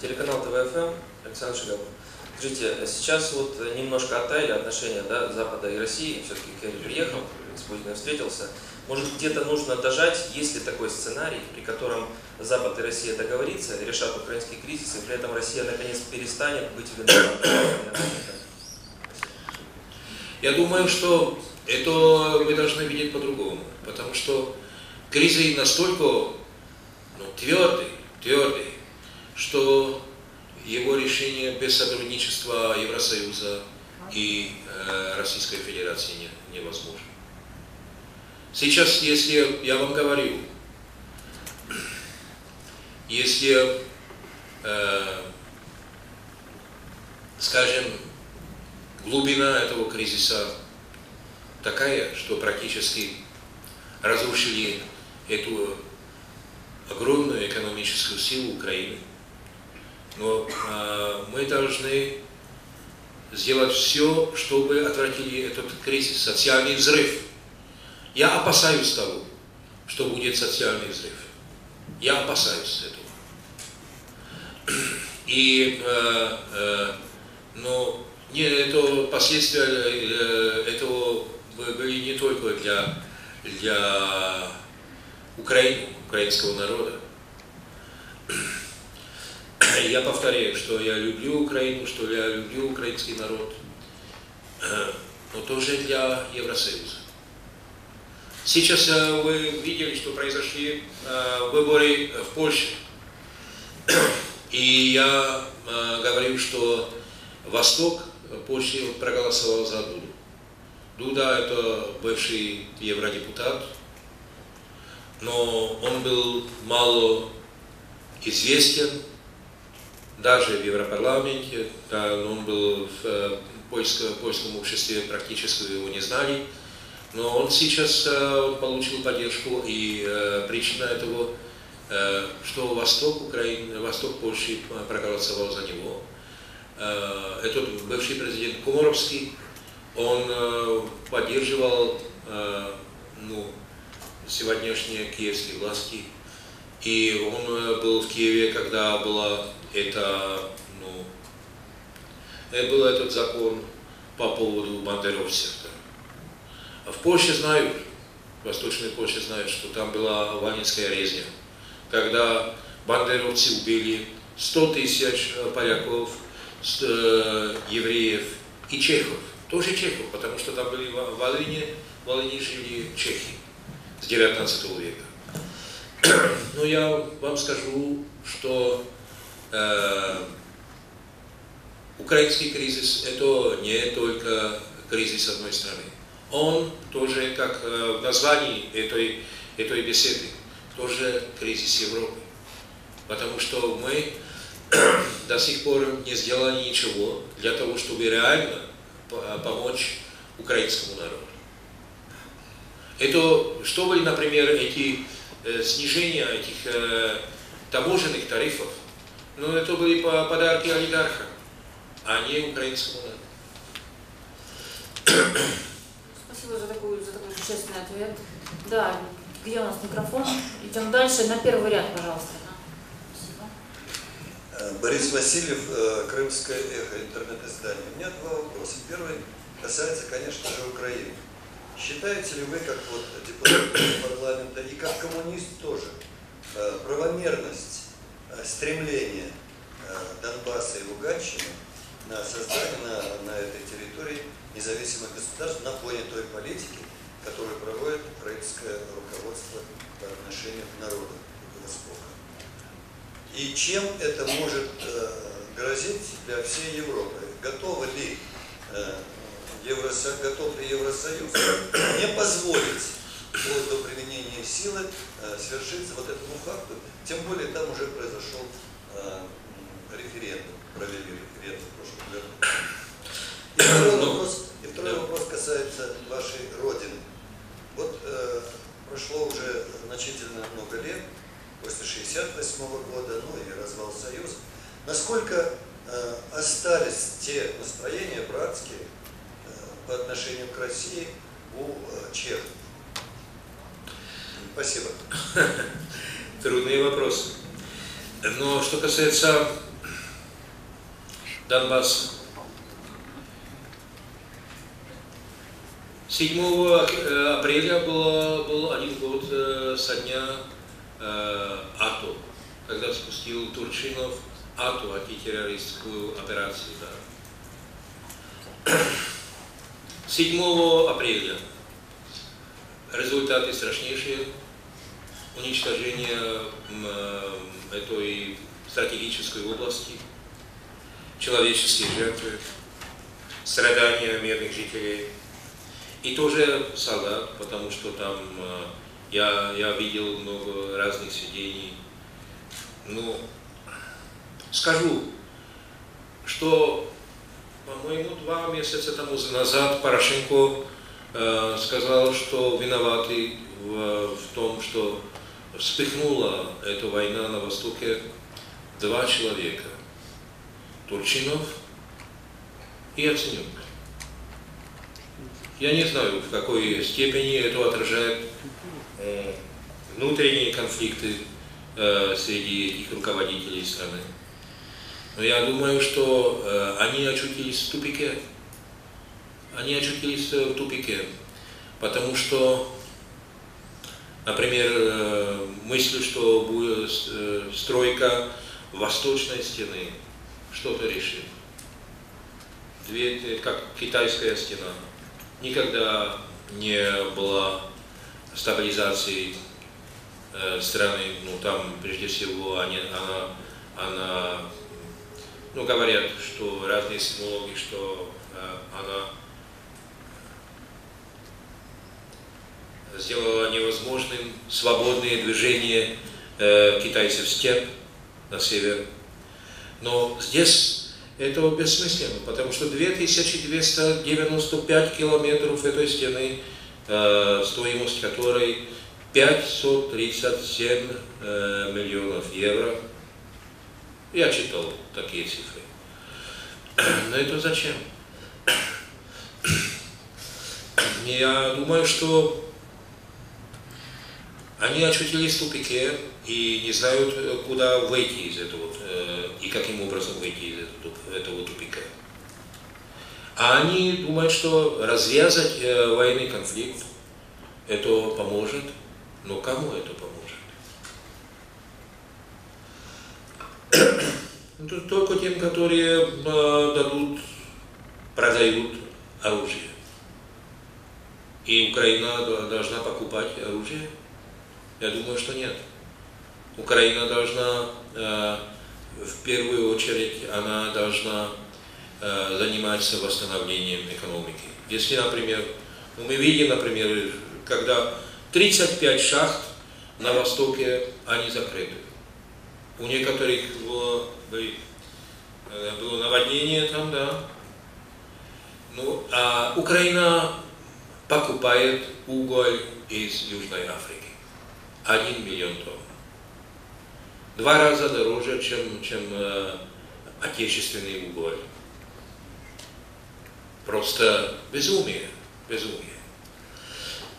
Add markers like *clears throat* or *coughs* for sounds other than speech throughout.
Телеканал ТВФМ, Александр Шиляков. Скажите, сейчас вот немножко оттаяли отношения да, Запада и России, все-таки Керри приехал, с Путиным встретился. Может где-то нужно дожать, есть ли такой сценарий, при котором Запад и Россия договорятся, решат украинский кризис, и при этом Россия наконец перестанет быть виноватой? Я думаю, что это мы должны видеть по-другому, потому что кризис настолько твердый, твердый, что его решение без сотрудничества Евросоюза и э, Российской Федерации не, невозможно. Сейчас, если я вам говорю, если, э, скажем, глубина этого кризиса такая, что практически разрушили эту огромную экономическую силу Украины, но э, мы должны сделать все, чтобы отвратили этот кризис, социальный взрыв. Я опасаюсь того, что будет социальный взрыв. Я опасаюсь этого. *clears throat* И, э, э, но не, это последствия э, этого были не только для, для Украины, украинского народа. Я повторяю, что я люблю Украину, что я люблю украинский народ, но тоже для Евросоюза. Сейчас вы видели, что произошли выборы в Польше. И я говорю, что Восток Польши проголосовал за Дуду. Дуда это бывший евродепутат, но он был мало известен, даже в Европарламенте, он был в польском, польском обществе, практически его не знали, но он сейчас э, получил поддержку, и э, причина этого, э, что Восток Украины, Восток Польши проголосовал за него. Э, этот бывший президент Комаровский, он э, поддерживал э, ну, сегодняшние киевские власти, и он э, был в Киеве, когда была это, ну, э, был этот закон по поводу бандеровцев. Да. А в Польше знают, в Восточной Польше знают, что там была Ванинская резня, когда бандеровцы убили 100 тысяч э, поляков, евреев и чехов. Тоже чехов, потому что там были в Волыне, в Волыне жили чехи с 19 века. *clears throat* Но я вам скажу, что э, украинский кризис это не только кризис одной страны. Он тоже, как э, в названии этой, этой беседы, тоже кризис Европы. Потому что мы *clears throat* до сих пор не сделали ничего для того, чтобы реально помочь украинскому народу. Это, что были, например, эти э, снижения этих э, таможенных тарифов, ну, это были подарки олигархам, а не украинскому народу. Спасибо за такой, за такой существенный ответ. Да, где у нас микрофон? Идем дальше. На первый ряд, пожалуйста. Э, Борис Васильев, э, Крымское эхо, интернет-издание. У меня два вопроса. Первый касается, конечно же, Украины. Считаете ли вы, как вот депутат парламента и как коммунист тоже, э, правомерность стремления Донбасса и Луганщины на создание на, на этой территории независимых государств на фоне той политики, которую проводит украинское руководство по отношению к народу Востока? И чем это может э, грозить для всей Европы? Готовы ли Евросоюз, готов ли Евросоюз не позволить вплоть до применения силы э, свершиться вот этому факту? Тем более там уже произошел э, референдум, провели референдум в прошлом году. И *clears throat* второй Ну, вопрос, и второй да. вопрос касается вашей родины. Вот э, прошло уже значительно много лет, после 68 года, ну и развал Союза. Насколько э, остались те настроения братские по отношению к России у э, чехов? Спасибо. *laughs* трудные вопросы. Но что касается Донбасса, 7 э, апреля было, был один год э, со дня э, АТО, когда спустил Турчинов АТО, антитеррористскую операцию. Да. 7 апреля результаты страшнейшие. Уничтожение этой стратегической области, человеческие жертвы, страдания мирных жителей – и тоже солдат, потому что там я, я видел много разных сведений. Ну, скажу, что, по-моему, два месяца тому назад Порошенко э, сказал, что виноваты в, в том, что вспыхнула эта война на Востоке два человека. Турчинов и Яценюк. Я не знаю, в какой степени это отражает э, внутренние конфликты э, среди этих руководителей страны. Но я думаю, что э, они очутились в тупике. Они очутились в тупике, потому что, например, мысль, что будет стройка восточной стены что-то решит. Две, как китайская стена – никогда не было стабилизации э, страны, ну там прежде всего они, она, она, ну говорят, что разные символоги, что э, она сделала невозможным свободное движение э, китайцев в степь на север. Но здесь этого бессмысленно, потому что 2295 километров этой стены, э, стоимость которой 537 э, миллионов евро. Я читал такие цифры. *clears throat* Но это зачем? *clears throat* Я думаю, что они очутились в тупике и не знают, куда выйти из этого, э, и каким образом выйти из этого тупика. А они думают, что развязать э, военный конфликт, это поможет, но кому это поможет? Ну, только тем, которые э, дадут, продают оружие. И Украина должна покупать оружие? Я думаю, что нет. Украина должна, э, в первую очередь, она должна э, заниматься восстановлением экономики. Если, например, ну, мы видим, например, когда 35 шахт на востоке, они закрыты. У некоторых было, э, было наводнение там, да. Ну, а Украина покупает уголь из Южной Африки. Один миллион тонн два раза дороже, чем, чем э, отечественный уголь. Просто безумие, безумие.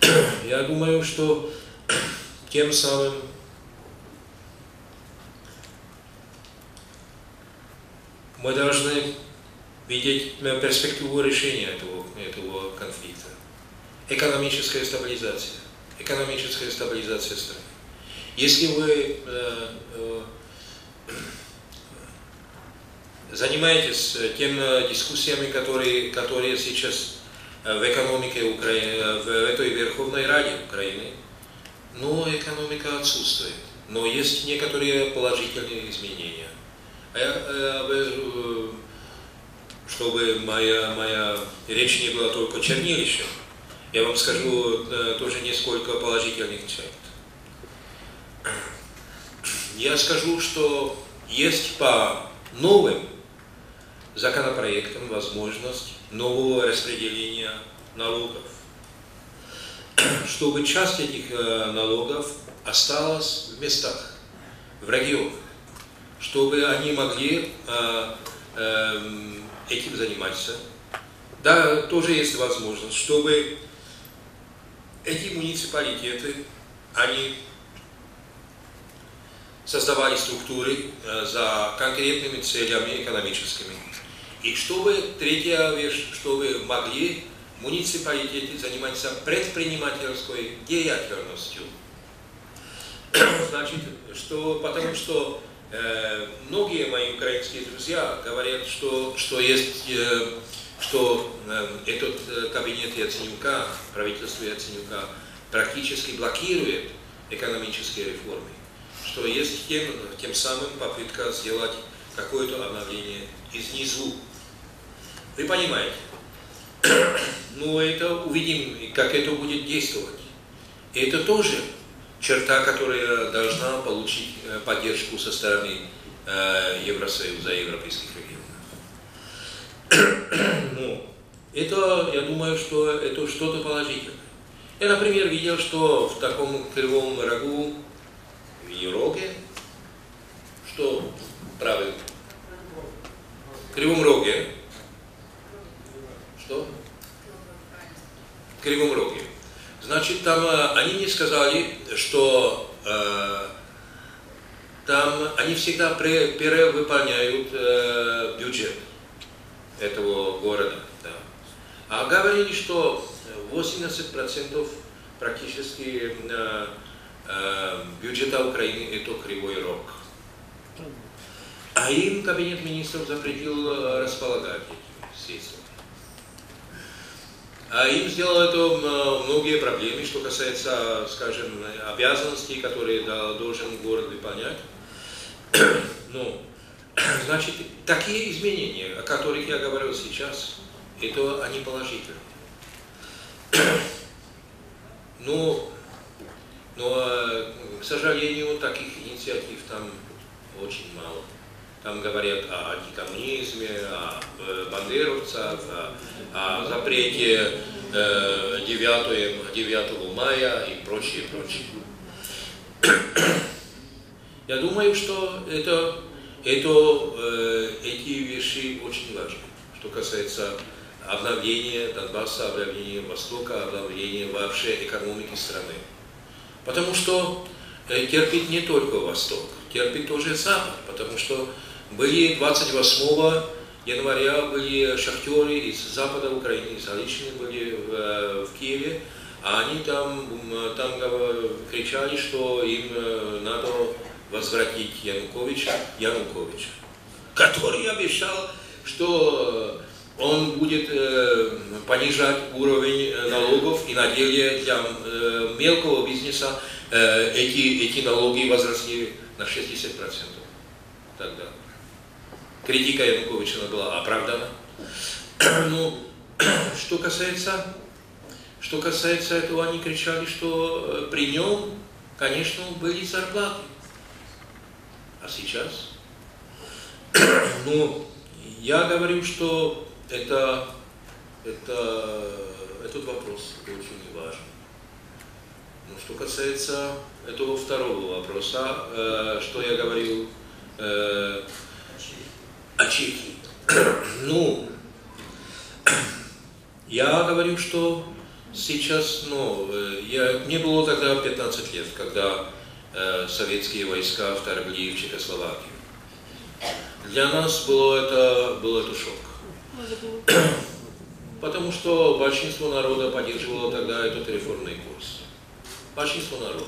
*clears throat* Я думаю, что *clears throat* тем самым мы должны видеть перспективу решения этого, этого конфликта. Экономическая стабилизация. Экономическая стабилизация страны. Если вы э, э, занимаетесь теми дискуссиями, которые, которые сейчас в экономике Украины, в этой Верховной Раде Украины, но экономика отсутствует. Но есть некоторые положительные изменения. А я, э, чтобы моя, моя речь не была только чернилищем, я вам скажу тоже несколько положительных чертов. Я скажу, что есть по новым законопроектам возможность нового распределения налогов, чтобы часть этих налогов осталась в местах, в регионах, чтобы они могли этим заниматься. Да, тоже есть возможность, чтобы эти муниципалитеты, они создавали структуры э, за конкретными целями экономическими. И чтобы, третья вещь, чтобы могли муниципалитеты заниматься предпринимательской деятельностью. *clears throat* Значит, что, потому что э, многие мои украинские друзья говорят, что, что есть, э, что э, этот э, кабинет Яценюка, правительство Яценюка практически блокирует экономические реформы, что есть тем, тем самым попытка сделать какое-то обновление изнизу. Вы понимаете? *coughs* Ну, это увидим, как это будет действовать. И это тоже черта, которая должна получить э, поддержку со стороны э, Евросоюза и европейских регионов. *clears throat* Ну, это, я думаю, что это что-то положительное. Я, например, видел, что в таком кривом рогу, в роге, что в кривом роге, что? В кривом роге. Значит, там они мне сказали, что э, там они всегда перевыполняют э, бюджет этого города. Да. А говорили, что 80% практически э, э, бюджета Украины это кривой рог. А им кабинет министров запретил э, располагать этими средствами. А им сделал это многие проблемы, что касается, скажем, обязанностей, которые должен город выполнять. *clears throat* Ну, *clears throat* значит, такие изменения, о которых я говорил сейчас, это они положительные. *clears throat* Ну, но, к сожалению, таких инициатив там очень мало. Там говорят о антикоммунизме, о э, бандеровцах, о, о запрете 9, 9 мая и прочее, прочее. Я думаю, что это, это, э, эти вещи очень важны, что касается обновления Донбасса, обновления Востока, обновления вообще экономики страны. Потому что э, терпит не только Восток, терпит тоже Запад, потому что были 28 января были шахтеры из запада Украины, из Галичины были в, э, в Киеве, а они там, там кричали, что им э, надо возвратить Януковича, Януковича, который обещал, что он будет э, понижать уровень э, налогов, и на деле для э, мелкого бизнеса э, эти, эти налоги возросли на 60% тогда. Критика Януковича была оправдана. *clears throat* Ну, *clears throat* что касается, что касается этого, они кричали, что э, при нем, конечно, были зарплаты. А сейчас? *clears throat* Ну, я говорю, что это, это, этот вопрос очень важен. Ну, что касается этого второго вопроса, э, что я говорил э, о Чехии. *clears throat* ну, *clears throat* я говорю, что сейчас, ну, э, я, мне было тогда 15 лет, когда э, советские войска вторгли в Чехословакию. Для нас было это, был это шок. *clears throat* Потому что большинство народа поддерживало тогда этот реформный курс. Большинство народа.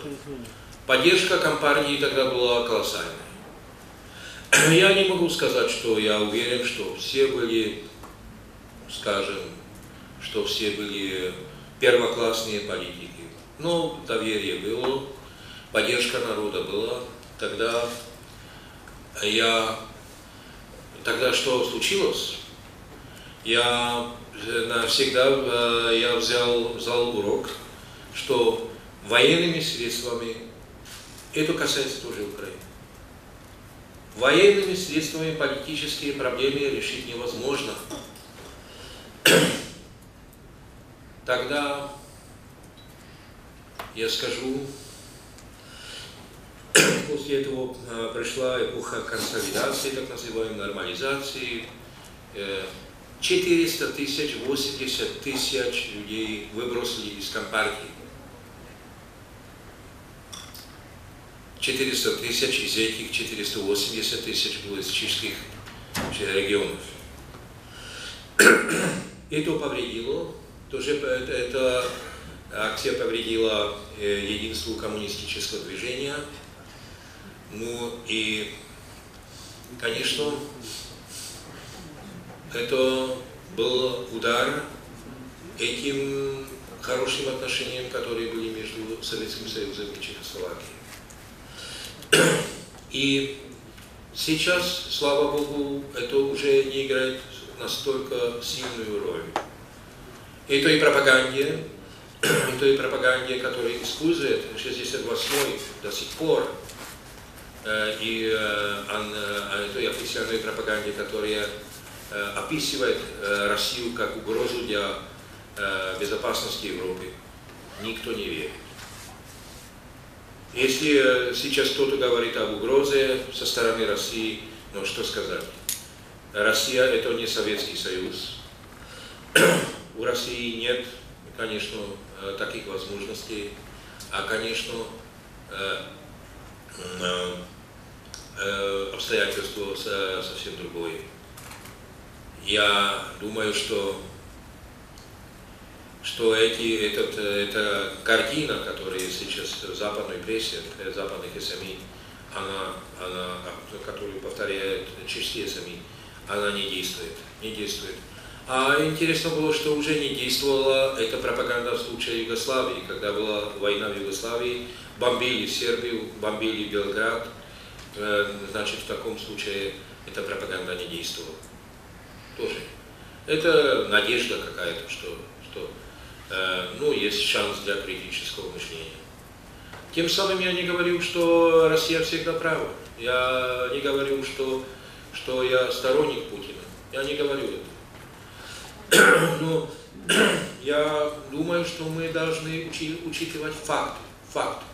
Поддержка компании тогда была колоссальной. Я не могу сказать, что я уверен, что все были, скажем, что все были первоклассные политики. Но доверие было, поддержка народа была. Тогда я, тогда что случилось? я навсегда э, я взял, взял урок, что военными средствами, это касается тоже Украины, военными средствами политические проблемы решить невозможно. Тогда я скажу, после этого э, пришла эпоха консолидации, так называемой нормализации, э, 400 тысяч, 80 тысяч людей выбросили из компартии. 400 тысяч, из этих 480 тысяч было из чешских регионов. Это повредило, тоже это акция повредила единству коммунистического движения. Ну и, конечно, это был удар этим хорошим отношениям, которые были между Советским Союзом и Чехословакией. И сейчас, слава Богу, это уже не играет настолько сильную роль. И той пропаганде, и той пропаганде, которая использует 68 до сих пор, и той официальной пропаганде, которая описывает Россию как угрозу для безопасности Европы, никто не верит. Если сейчас кто-то говорит об угрозе со стороны России, ну что сказать? Россия это не Советский Союз. *clears throat* У России нет, конечно, таких возможностей, а, конечно, обстоятельства совсем другое. Я думаю, что что эти, этот, эта картина, которая сейчас в западной прессе, в западных СМИ, она, она, которую повторяют чешские СМИ, она не действует, не действует. А интересно было, что уже не действовала эта пропаганда в случае Югославии, когда была война в Югославии, бомбили Сербию, бомбили Белград, значит, в таком случае эта пропаганда не действовала. Тоже. Это надежда какая-то, что, что ну, есть шанс для критического мышления. Тем самым я не говорю, что Россия всегда права. Я не говорю, что, что я сторонник Путина. Я не говорю это. Но я думаю, что мы должны учи, учитывать факты. Факты.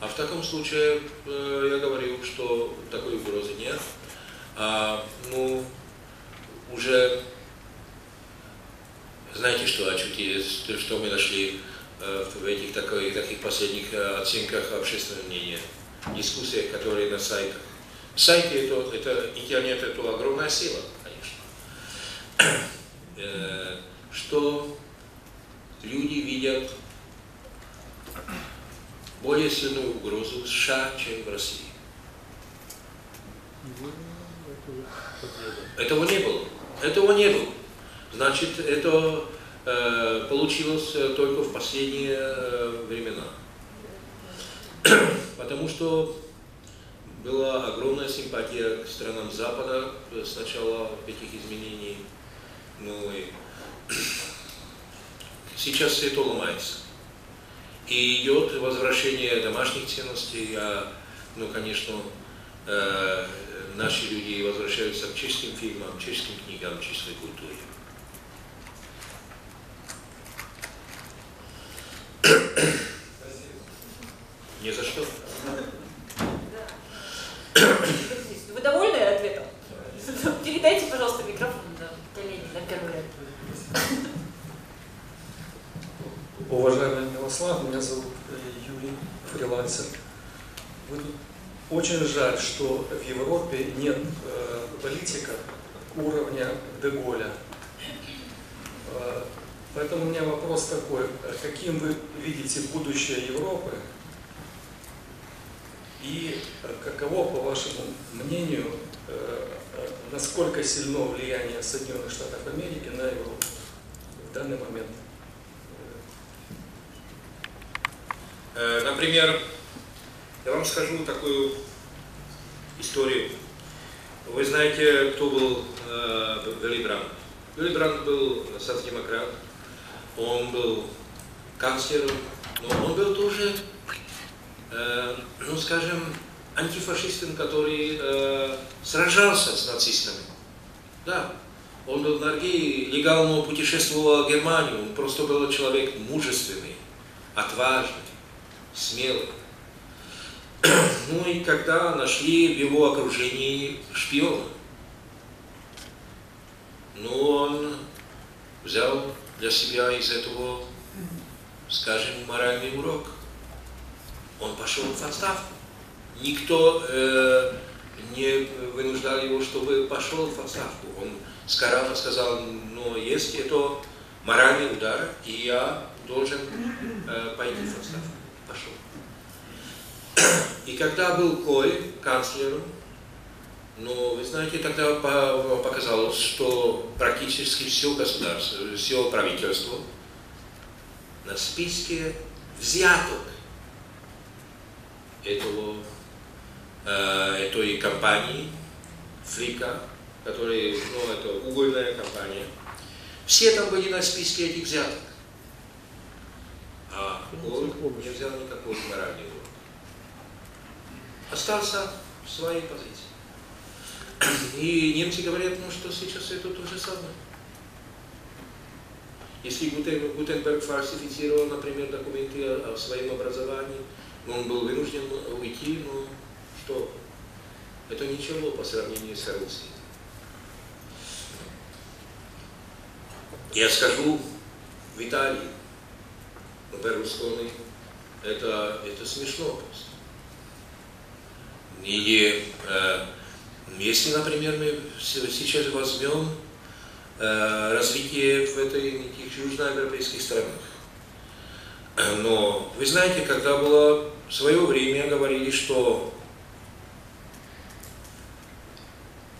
А в таком случае я говорю, что такой угрозы нет. А, ну, уже знаете, что очутились, что мы нашли в этих таких, таких последних оценках общественного мнения, дискуссиях, которые на сайтах. Сайты это, это интернет это огромная сила, конечно. Что люди видят более сильную угрозу в США, чем в России. Этого не было. Этого не было. Значит, это э, получилось только в последние э, времена. *clears throat* Потому что была огромная симпатия к странам Запада с начала этих изменений. Ну и *clears throat* сейчас все это ломается. И идет возвращение домашних ценностей, а, ну, конечно, э, наши люди возвращаются к чешским фильмам, чешским книгам, чешской культуре. Не за что. Вы довольны ответом? Передайте, пожалуйста, микрофон да, коллеге на первый ряд. Уважаемый Милослав, меня зовут Юрий, фрилансер. Очень жаль, что в Европе нет э, политика уровня Деголя. Э, Поэтому у меня вопрос такой, каким вы видите будущее Европы и каково, по вашему мнению, насколько сильно влияние Соединенных Штатов Америки на Европу в данный момент? Например, я вам скажу такую историю. Вы знаете, кто был э, Вилли Брандт? Вилли был соцдемократ, он был канцлером, но он был тоже, э, ну скажем, антифашистом, который э, сражался с нацистами. Да, он был в Норвегии, легально путешествовал в Германию, он просто был человек мужественный, отважный, смелый. *clears throat* Ну и когда нашли в его окружении шпиона, ну он взял для себя из этого, скажем, моральный урок. Он пошел в отставку. никто э, не вынуждал его, чтобы пошел в отставку. Он с Корана сказал, но есть это моральный удар, и я должен э, пойти в отставку. Пошел. И когда был Коль канцлером, но вы знаете, тогда показалось, что практически все государство, все правительство на списке взяток этого, э, этой компании Флика, которая, ну, это угольная компания, все там были на списке этих взяток. А он не взял никакой моральный урок. Остался в своей позиции. И немцы говорят, ну что сейчас это то же самое. Если Гутен, Гутенберг фальсифицировал, например, документы о, о своем образовании, он был вынужден уйти, но что? Это ничего по сравнению с Русским. Я скажу в Италии, но Берлускони, это, это смешно просто. И э, если, например, мы сейчас возьмем э, развитие в этой, этих южноевропейских странах, но вы знаете, когда было в свое время говорили, что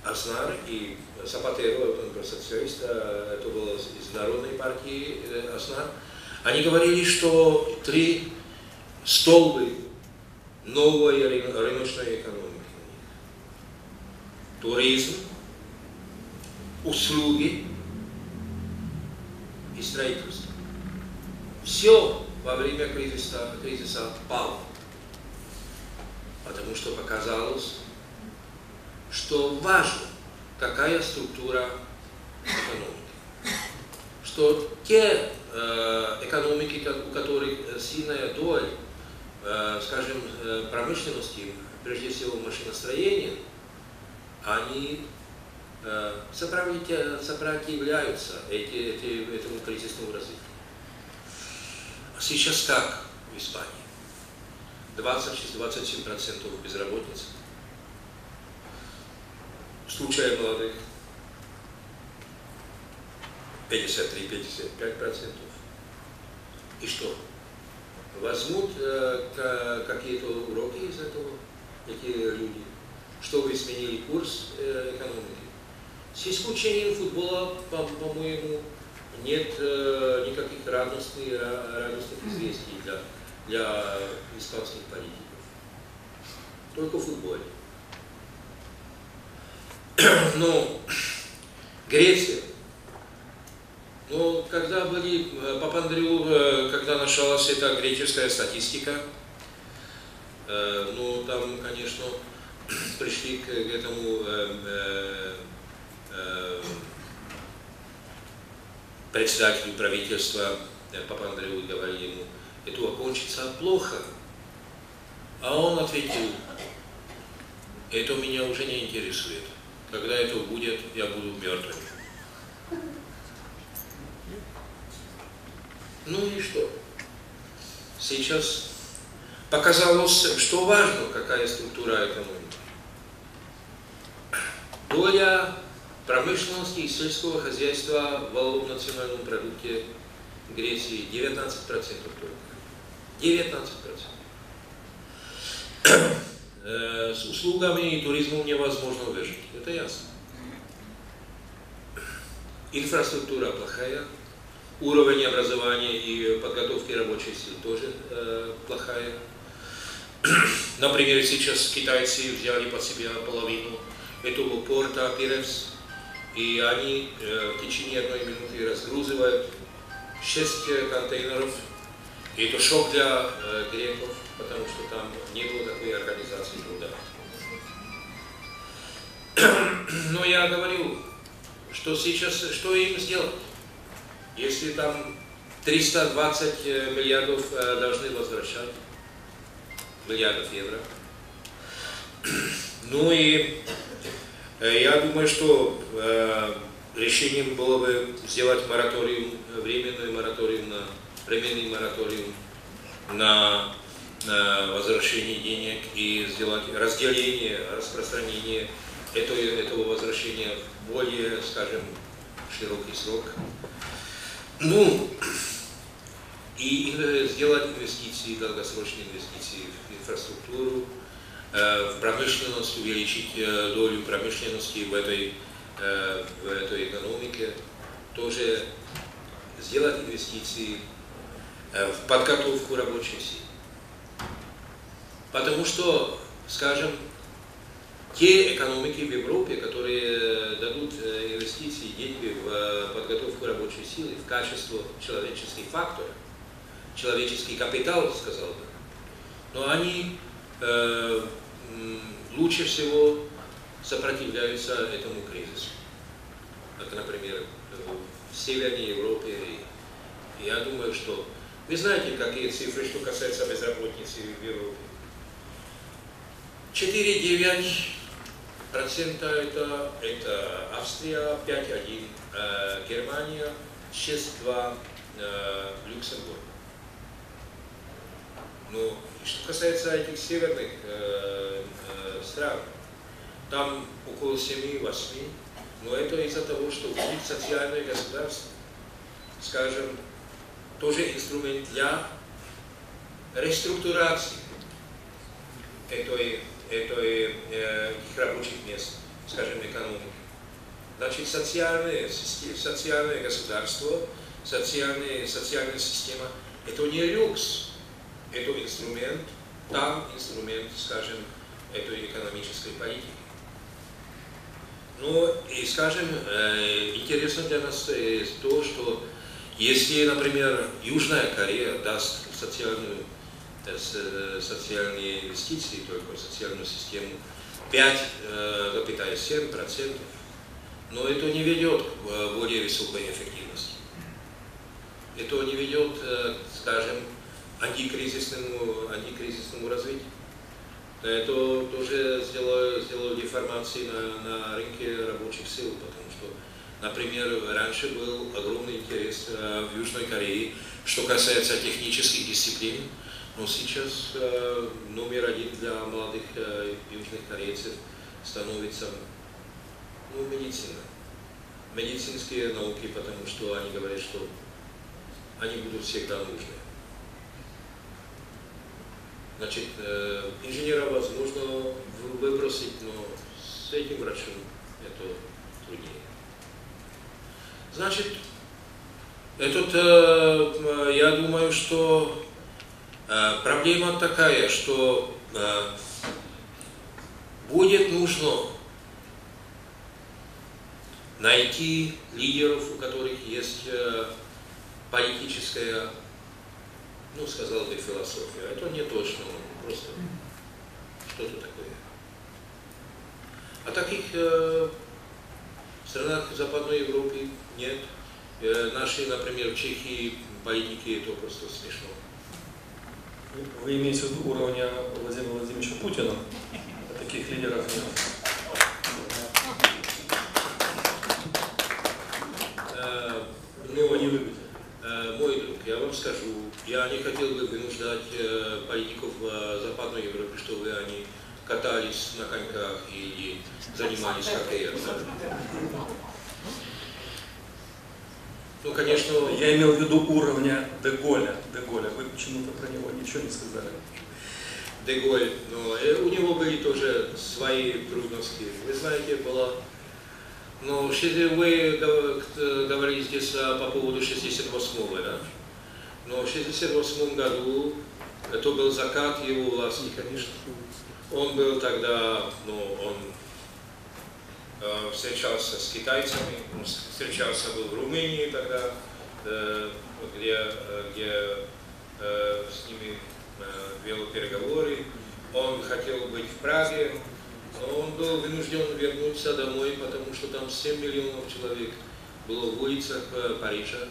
Аснар и Сапатеро, он был социалист, а это было из Народной партии э, Аснар, они говорили, что три столбы новой рыночной экономики туризм, услуги и строительство. Все во время кризиса, кризиса пало, потому что показалось, что важно, какая структура экономики. Что те э, экономики, у которых сильная доля, э, скажем, э, промышленности, прежде всего машиностроения, они э, сопротивляются эти, эти, этому кризисному развитию. А сейчас как в Испании? 26-27% безработицы. Случая молодых 53-55%. И что? Возьмут э, какие-то уроки из этого эти люди? Что вы сменили курс э, экономики. С исключением футбола, по-моему, нет э, никаких радостных, радостных известий для, для испанских политиков. Только в футболе. *clears throat* Но Греция. Ну, когда были, э, Папандрю, когда началась эта греческая статистика, ну, там, конечно, пришли к, этому э, э, председателю правительства э, Папандреу и говорили ему, это окончится плохо. А он ответил, это меня уже не интересует. Когда это будет, я буду мертвым. Ну и что? Сейчас показалось, что важно, какая структура экономики доля промышленности и сельского хозяйства в валовом национальном продукте Греции 19% только. 19%. Э, с услугами и туризмом невозможно выжить, это ясно. Инфраструктура плохая, уровень образования и подготовки рабочей силы тоже э, плохая. *clears throat* Например, сейчас китайцы взяли под себя половину этого порта Пиревс, и они э, в течение одной минуты разгрузывают 6 контейнеров. И это шок для э, греков, потому что там не было такой организации труда. *clears throat* Но я говорю, что сейчас, что им сделать? Если там 320 э, миллиардов э, должны возвращать, миллиардов евро. *clears throat* Ну и Э, я думаю, что э, решением было бы сделать мораториум, временный мораториум на временный мораториум на, на возвращения денег и сделать разделение, распространение этого, этого возвращения в более, скажем, широкий срок. Ну, *clears throat* и сделать инвестиции, долгосрочные инвестиции в инфраструктуру, э, в промышленность, увеличить э, долю промышленности в этой, э, в этой экономике, тоже сделать инвестиции в подготовку рабочей силы. Потому что, скажем, те экономики в Европе, которые дадут инвестиции, деньги в подготовку рабочей силы, в качество человеческих факторов, человеческий капитал, сказал бы, но они э, лучше всего сопротивляются этому кризису. Как, например, в Северной Европе. И я думаю, что... Вы знаете, какие цифры, что касается безработицы в Европе? 4,9 процента это, это Австрия, 5,1 э, Германия, 6,2 э, Люксембург. Ну, что касается этих северных э, э, стран, там около 7-8, но это из-за того, что у них социальное государство, скажем, тоже инструмент для реструктурации этой, этой, э, их рабочих мест, скажем, экономики. Значит, социальное, социальное государство, социальная, социальная система – это не люкс, это инструмент, там инструмент, скажем, этой экономической политики. Ну и, скажем, э, интересно для нас то, что если, например, Южная Корея даст социальную, э, социальные инвестиции, только социальную систему, 5, э, запятая 7 процентов, но это не ведет к более высокой эффективности. Это не ведет, скажем, антикризисному, антикризисному развитию. Это тоже сделало, сделало деформации на, на рынке рабочих сил, потому что, например, раньше был огромный интерес э, в Южной Корее, что касается технических дисциплин, но сейчас э, номер один для молодых э, южных корейцев становится ну, медицина. Медицинские науки, потому что они говорят, что они будут всегда нужны. Значит, э, инженера возможно выбросить, но с этим врачом это труднее. Значит, этот, э, я думаю, что э, проблема такая, что будет нужно найти лидеров, у которых есть политическая ну, сказал бы, философия. А это не точно, просто что-то такое. А таких э, в странах Западной Европы нет. Э, наши, например, в Чехии политики, это просто смешно. Вы имеете в виду уровня Владимира Владимировича Путина? Таких лидеров нет. Э, ну, не любите. Э, мой друг, я вам скажу, я не хотел бы вынуждать э, политиков в Западной Европе, чтобы они катались на коньках и занимались хоккеем. Ну, конечно... Я имел в виду уровня Деголя. Деголя. Вы почему-то про него ничего не сказали. Деголь, но э, у него были тоже свои трудности. Вы знаете, была... Ну, вы говорили здесь по поводу 68-го, да? Но в 1968 году это был закат его власти, конечно. Он был тогда, ну, он э, встречался с китайцами, он встречался был в Румынии тогда, э, где, где э, с ними э, вел переговоры. Он хотел быть в Праге, но он был вынужден вернуться домой, потому что там 7 миллионов человек было в улицах э, Парижа.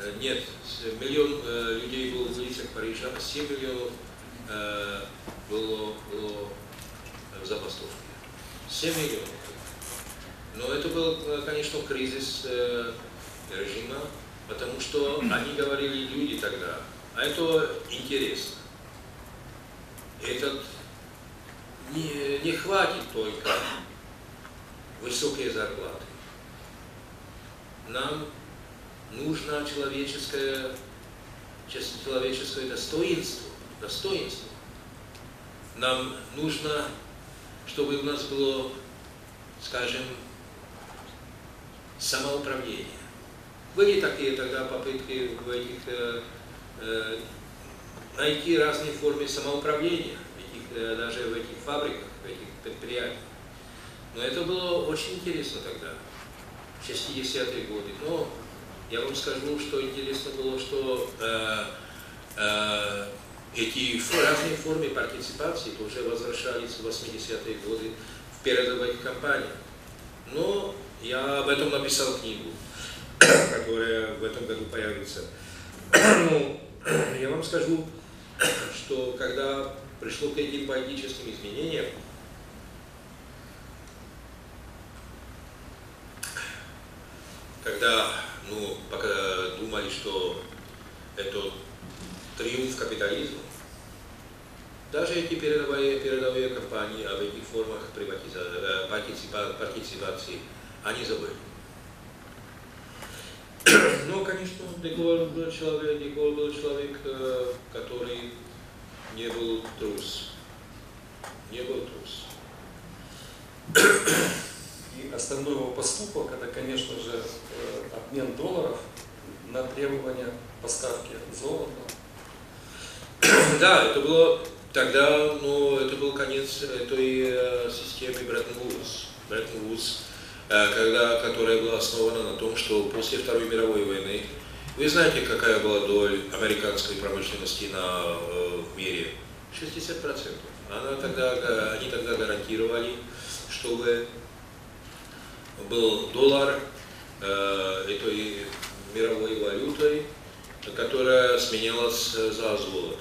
Э, нет, миллион э, людей было в улицах Парижа, а 7 миллионов э, было, было в забастовке. 7 миллионов. Но это был, конечно, кризис режима, потому что они говорили люди тогда, а это интересно. этот не, не хватит только высокие зарплаты. Нам нужно человеческое, человеческое достоинство, достоинство. Нам нужно, чтобы у нас было, скажем, самоуправление. Были такие тогда попытки в этих, э, э, найти разные формы самоуправления, этих, э, даже в этих фабриках, в этих предприятиях. Но это было очень интересно тогда, в 60-е годы. Но я вам скажу, что интересно было, что э, э, эти разные формы партиципации тоже возвращались в 80-е годы в передовых кампаниях. Но я об этом написал книгу, *coughs* которая в этом году появится. *coughs* Ну, я вам скажу, *coughs* что когда пришло к этим политическим изменениям, когда ну, пока думали, что это триумф капитализма, даже эти передовые, передовые компании об этих формах э, партиципации, они забыли. Но, конечно, Деголь был человек, Деголь был человек, э, который не был трус. Не был трус. И основной его поступок это, конечно же, э, обмен долларов на требования поставки золота. *coughs* Да, это было тогда, ну, это был конец этой э, системы Бреттон-Вудс. Бреттон-Вудс, э, когда, которая была основана на том, что после Второй мировой войны, вы знаете, какая была доля американской промышленности на, в мире? 60%. Она тогда, они тогда гарантировали, чтобы был доллар э, этой мировой валютой, которая сменялась за золото.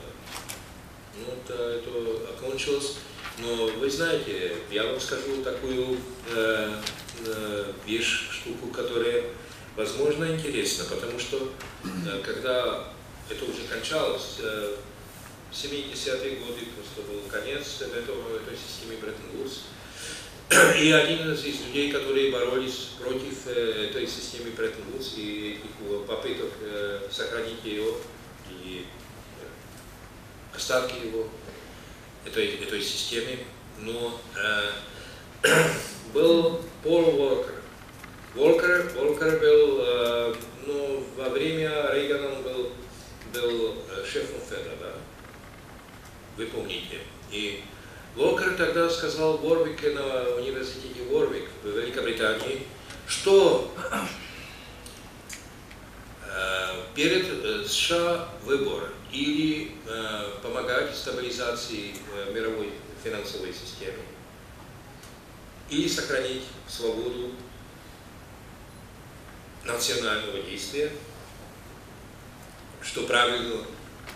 Ну, это, это окончилось. Но вы знаете, я вам скажу такую э, э, вещь, штуку, которая, возможно, интересна, потому что э, когда это уже кончалось, э, в 70-е годы просто был конец этого, этой системы Бреттон-Вудс, и один из людей, которые боролись против э, этой системы Бреттон-Вудс и попыток э, сохранить ее и э, остатки его, этой, этой системы, но э, *clears throat* был Пол Волкер. Волкер, Волкер был, э, ну, во время Рейгана он был, был шефом Феда, да? Вы помните. И Локер тогда сказал Ворвике на университете Ворвик в Великобритании, что э, перед э, США выбор или э, помогать стабилизации мировой финансовой системы, или сохранить свободу национального действия, что правильно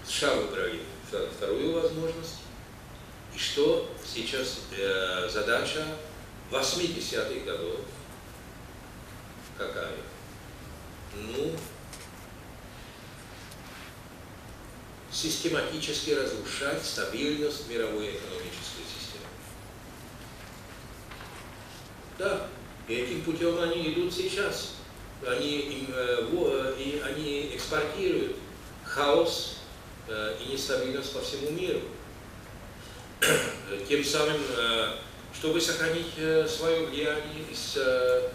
США выбрали вторую возможность, и что сейчас э, задача 80-х годов какая? Ну, систематически разрушать стабильность мировой экономической системы. Да, и этим путем они идут сейчас. Они, э, э, и они экспортируют хаос э, и нестабильность по всему миру. Тем самым, э, чтобы сохранить э, свое влияние и э,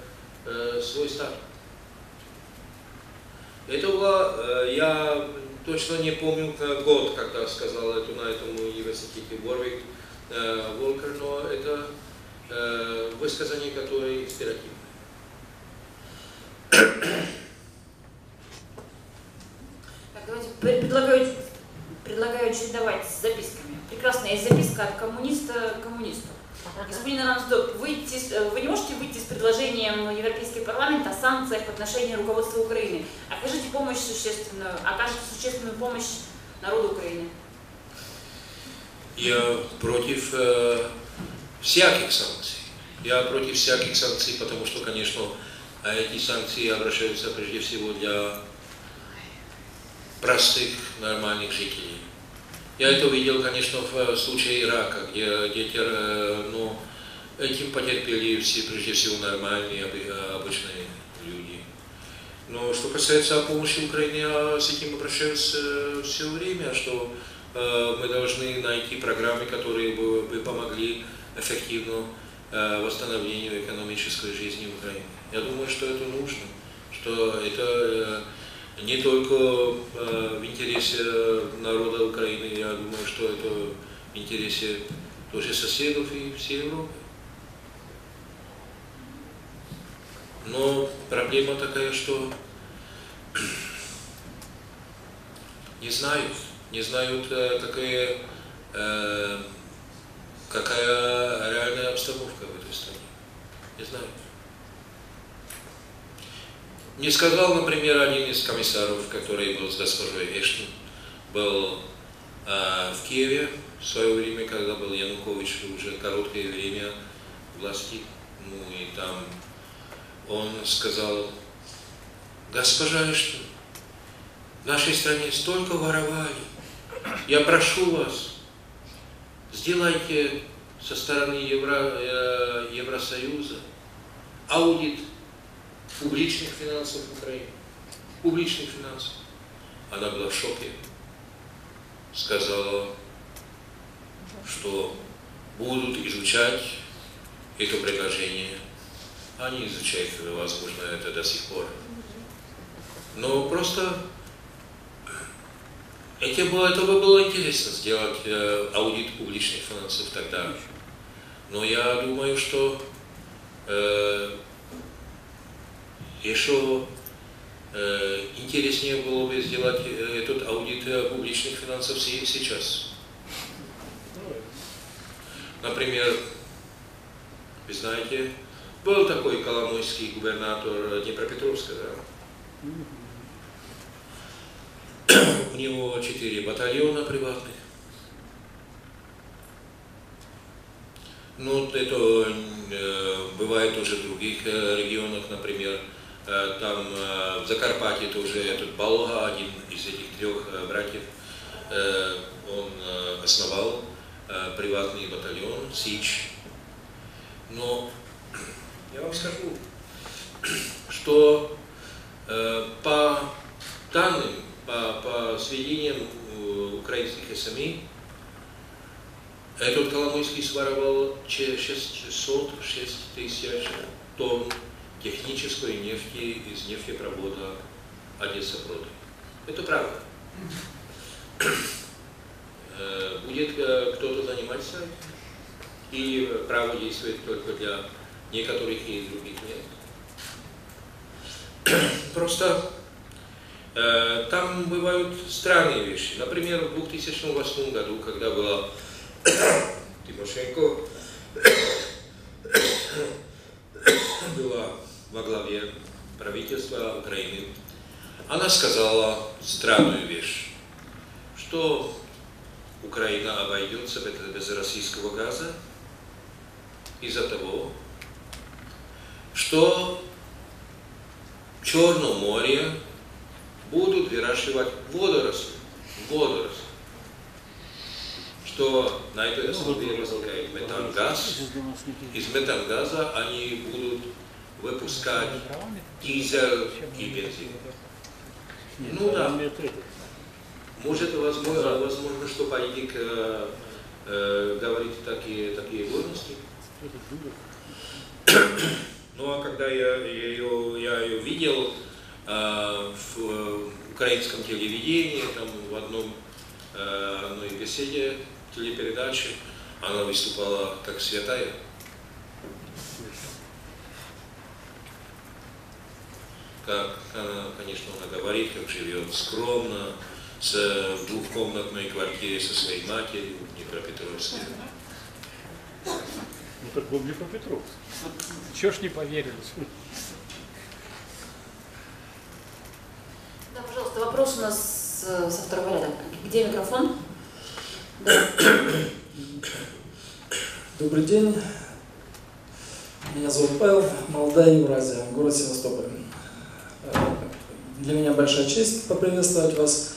свой статус. Это было, я точно не помню год, когда сказал это на этом университете Борвик Волкер, но это высказание, которое инспиративное. Так, давайте предлагаю, предлагаю чередовать с записками прекрасная есть записка от коммуниста к коммунисту. Господин Рамсдок, выйти, э, вы не можете выйти с предложением Европейский парламент о санкциях в отношении руководства Украины. Окажите помощь существенную, окажите существенную помощь народу Украины. Я против э, всяких санкций. Я против всяких санкций, потому что, конечно, эти санкции обращаются прежде всего для простых, нормальных жителей Я это увидел, конечно, в случае Ирака, где, где ну, этим потерпели все, прежде всего, нормальные, обычные люди. Но что касается помощи Украине, с этим обращаюсь все время, что э, мы должны найти программы, которые бы, бы помогли эффективно э, восстановлению экономической жизни в Украине. Я думаю, что это нужно, что это э, не только э, в интересе народа Украины, я думаю, что это в интересе тоже соседов и всей Европы. Но проблема такая, что *clears throat* не знают, не знают, какая, какая реальная обстановка в этой стране. Не знают. Не сказал, например, один из комиссаров, который был с госпожой Эштон, был э, в Киеве в свое время, когда был Янукович уже короткое время власти. Ну и там он сказал, госпожа Эштон, в нашей стране столько воровали. Я прошу вас, сделайте со стороны Евро, э, Евросоюза аудит публичных финансов в Украине. Публичных финансов. Она была в шоке. Сказала, что будут изучать это предложение. Они изучают, возможно, это до сих пор. Но просто это, было, это бы было интересно сделать э, аудит публичных финансов тогда. Но я думаю, что э, еще э, интереснее было бы сделать э, этот аудит э, публичных финансов сейчас. Например, вы знаете, был такой коломойский губернатор Днепропетровска, да? У него четыре батальона приватных. Ну, это э, бывает тоже в других э, регионах, например, Э, там э, в Закарпатье тоже этот Балга, один из этих трех э, братьев, он основал приватный батальон Сич. Но *clears throat* я вам скажу, *clears throat* что по данным, по, по сведениям украинских СМИ, этот Коломойский своровал 606 тысяч тонн технической нефти из нефтепровода Одесса-Проды. Это правда. Э, будет э, кто-то заниматься и право действует только для некоторых и других нет. Просто э, там бывают странные вещи. Например, в 2008 году, когда была *coughs* Тимошенко *coughs* была во главе правительства Украины, она сказала странную вещь, что Украина обойдется без российского газа из-за того, что в Черном море будут выращивать водоросли, водоросли, что на этой основе возникает метангаз. Из метангаза они будут выпускать дизель и бензин. Ну да. Может, возможно, возможно что политик э, э, говорит такие, такие вольности. Ну а когда я, я, ее, я ее видел э, в украинском телевидении, там в одном, э, одной беседе, телепередаче, она выступала как святая. Как конечно, она говорит, как живет скромно, с, в двухкомнатной квартире со своей матерью в Днепропетровске. Ну так был Днепропетровск. Чего ж не поверили? Да, пожалуйста, вопрос у нас э, со второго ряда. Где микрофон? Да. Добрый день. Меня зовут Павел, молодая Евразия, город Севастополь. Для меня большая честь поприветствовать вас.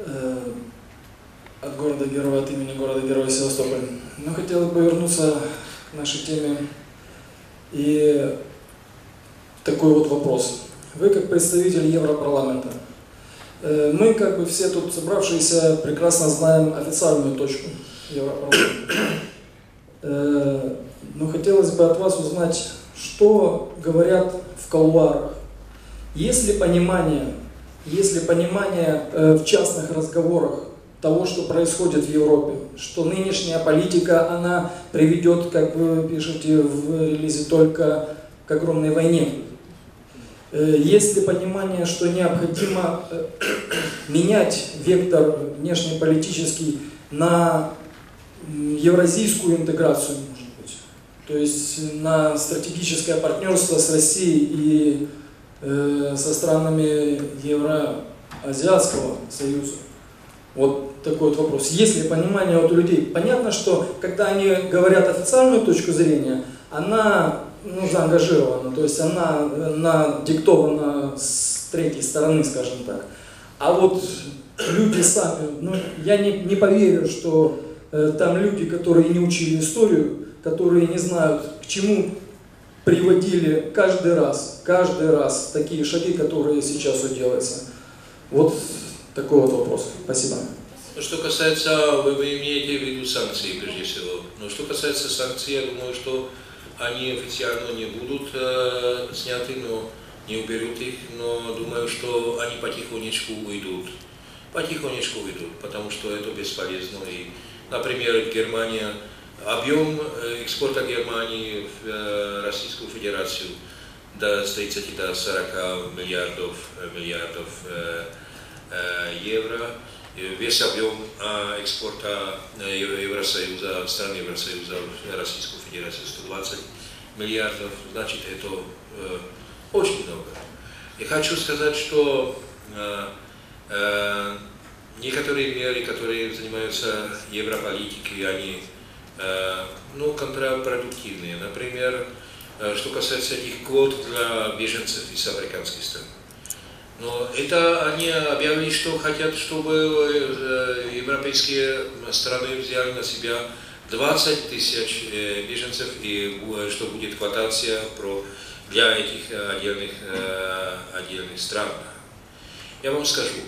Э, от города-героя, от имени города-героя Севастополь. Но хотелось бы вернуться к нашей теме и такой вот вопрос. Вы как представитель Европарламента, э, мы как бы все тут собравшиеся прекрасно знаем официальную точку Европарламента. Э, но хотелось бы от вас узнать, что говорят в колуарах. Есть ли понимание, есть ли понимание э, в частных разговорах того, что происходит в Европе, что нынешняя политика, она приведет, как вы пишете в релизе, только к огромной войне. Э, есть ли понимание, что необходимо э, менять вектор внешнеполитический на евразийскую интеграцию, может быть, то есть на стратегическое партнерство с Россией и со странами Евроазиатского союза? Вот такой вот вопрос. Есть ли понимание вот у людей? Понятно, что когда они говорят официальную точку зрения, она ну, заангажирована, то есть она, она диктована с третьей стороны, скажем так. А вот люди сами, ну, я не, не поверю, что э, там люди, которые не учили историю, которые не знают, к чему приводили каждый раз, каждый раз такие шаги, которые сейчас делаются. Вот такой вот вопрос. Спасибо. Ну, что касается, вы, вы имеете в виду санкции прежде всего. Но что касается санкций, я думаю, что они официально не будут э, сняты, но не уберут их, но думаю, что они потихонечку уйдут. Потихонечку уйдут, потому что это бесполезно. И, например, Германия, объем э, экспорта Германии в э, Российскую Федерацию до 30 до 40 миллиардов, э, миллиардов евро. Весь объем экспорта Евросоюза, стран Евросоюза в Российскую Федерацию 120 миллиардов, значит это очень много. И хочу сказать, что некоторые меры, которые занимаются европолитикой, они ну, контрпродуктивные. Например, что касается этих квот для беженцев из африканских стран. Но это они объявили, что хотят, чтобы европейские страны взяли на себя 20 тысяч беженцев, и что будет квотация для этих отдельных, отдельных стран. Я вам скажу,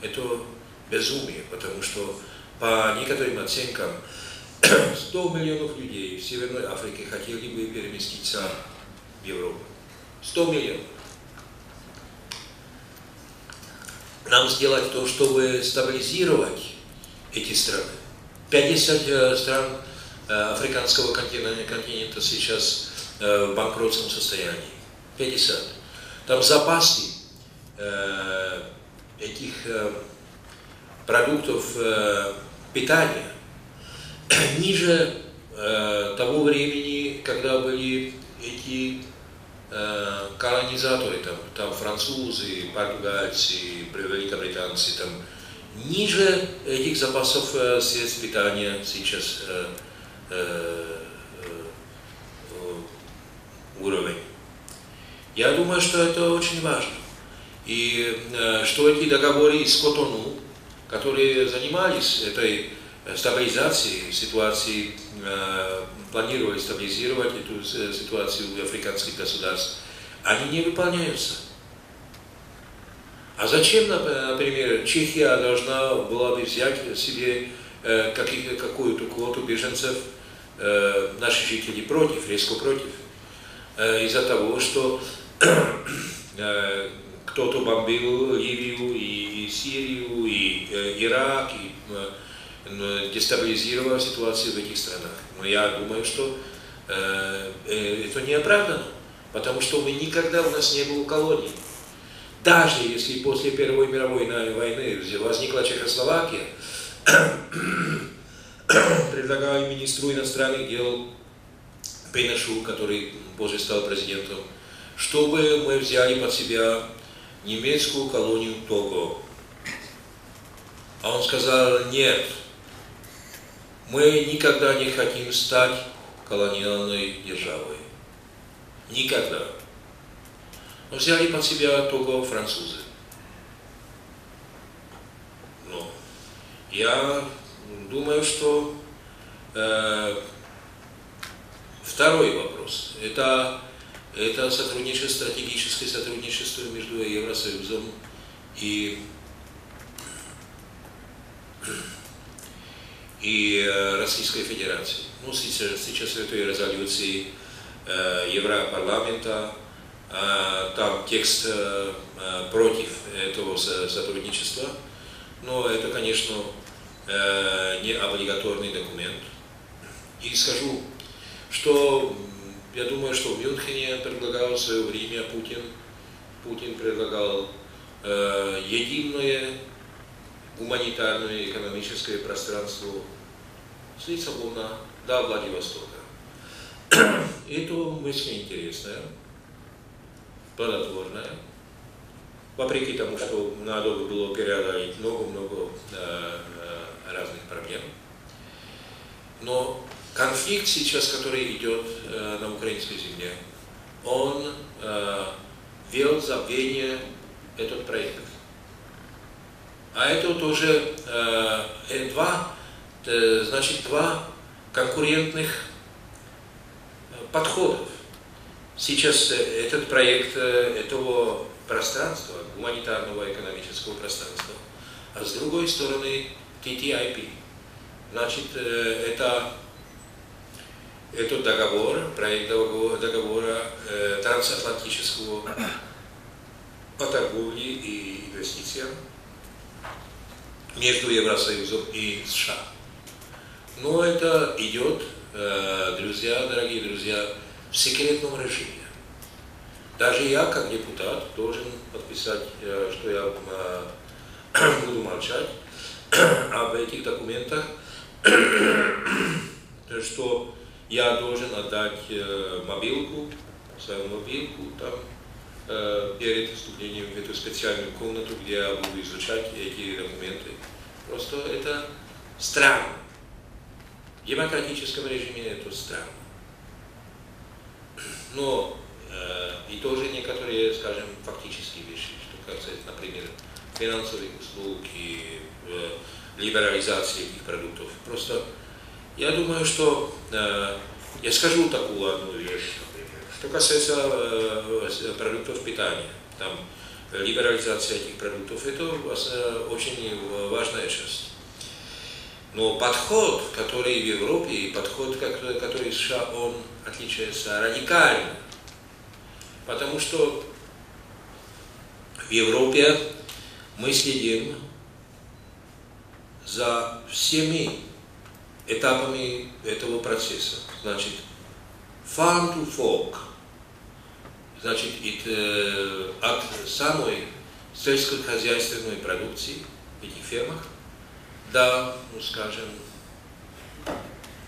это безумие, потому что по некоторым оценкам 100 миллионов людей в Северной Африке хотели бы переместиться в Европу. 100 миллионов. Нам сделать то, чтобы стабилизировать эти страны. 50 стран африканского континента, континента сейчас в банкротском состоянии. 50. Там запасы этих продуктов питания ниже э, того времени, когда были эти э, колонизаторы, там, там французы, португальцы, великобританцы, там, ниже этих запасов э, средств питания сейчас э, э, уровень. Я думаю, что это очень важно. И э, что эти договоры из Котону, которые занимались этой стабилизации ситуации, планировали стабилизировать эту ситуацию в африканских государств, они не выполняются. А зачем, например, Чехия должна была бы взять себе какую-то квоту беженцев, наши жители против, резко против, из-за того, что *clears throat* кто-то бомбил Ливию и Сирию, и Ирак, и дестабилизировал ситуацию в этих странах. Но я думаю, что э, э, это не оправдано, потому что мы никогда у нас не было колоний. Даже если после Первой мировой войны возникла Чехословакия, *coughs* предлагаю министру иностранных дел Пейнашу, который позже стал президентом, чтобы мы взяли под себя немецкую колонию Того. А он сказал, нет, мы никогда не хотим стать колониальной державой. Никогда. Но взяли под себя только французы. Но я думаю, что э, второй вопрос – это, это сотрудничество, стратегическое сотрудничество между Евросоюзом и и э, Российской Федерации. Ну, сейчас, сейчас этой резолюции э, Европарламента э, там текст э, э против этого сотрудничества, но это, конечно, э, не облигаторный документ. И скажу, что я думаю, что в Мюнхене предлагал в свое время Путин, Путин предлагал э, единое гуманитарное экономическое пространство с Лиссабона до Владивостока. Это мысль интересная, плодотворная, вопреки тому, что надо было преодолеть много-много разных проблем. Но конфликт сейчас, который идет на украинской земле, он вел забвение этот проект. А это тоже э, два, э, значит, два конкурентных э, подходов. Сейчас э, этот проект э, этого пространства, гуманитарного экономического пространства, а с другой стороны TTIP. Значит, это этот договор, проект договора, договора э, трансатлантического *clears throat* по торговле и инвестициям, между Евросоюзом и США. Но это идет, э, друзья, дорогие друзья, в секретном режиме. Даже я, как депутат, должен подписать, э, что я э, *clears throat* буду молчать *clears throat* об этих документах, *clears throat* что я должен отдать мобилку, свою мобилку там, перед вступлением в эту специальную комнату, где я буду изучать эти документы. Просто это странно. В демократическом режиме это странно. Но э, и тоже некоторые, скажем, фактические вещи, что касается, например, финансовых услуг и э, либерализации этих продуктов. Просто я думаю, что э, я скажу такую одну вещь, что касается продуктов питания, там либерализация этих продуктов, это очень важная часть. Но подход, который в Европе, и подход, который в США, он отличается радикально. Потому что в Европе мы следим за всеми этапами этого процесса. Значит, farm to fork – значит, э, от самой сельскохозяйственной продукции в этих фермах до, ну скажем,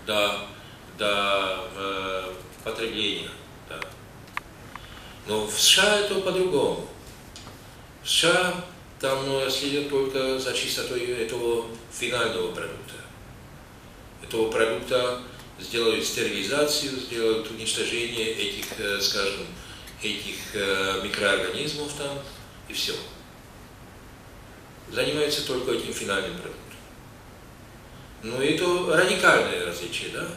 до, до э, потребления. Да. Но в США это по-другому. В США там ну, следят только за чистотой этого финального продукта. Этого продукта сделают стерилизацию, сделают уничтожение этих, э, скажем, этих э, микроорганизмов там, и все. Занимается только этим финальным продуктом. Ну, это радикальное различие, да?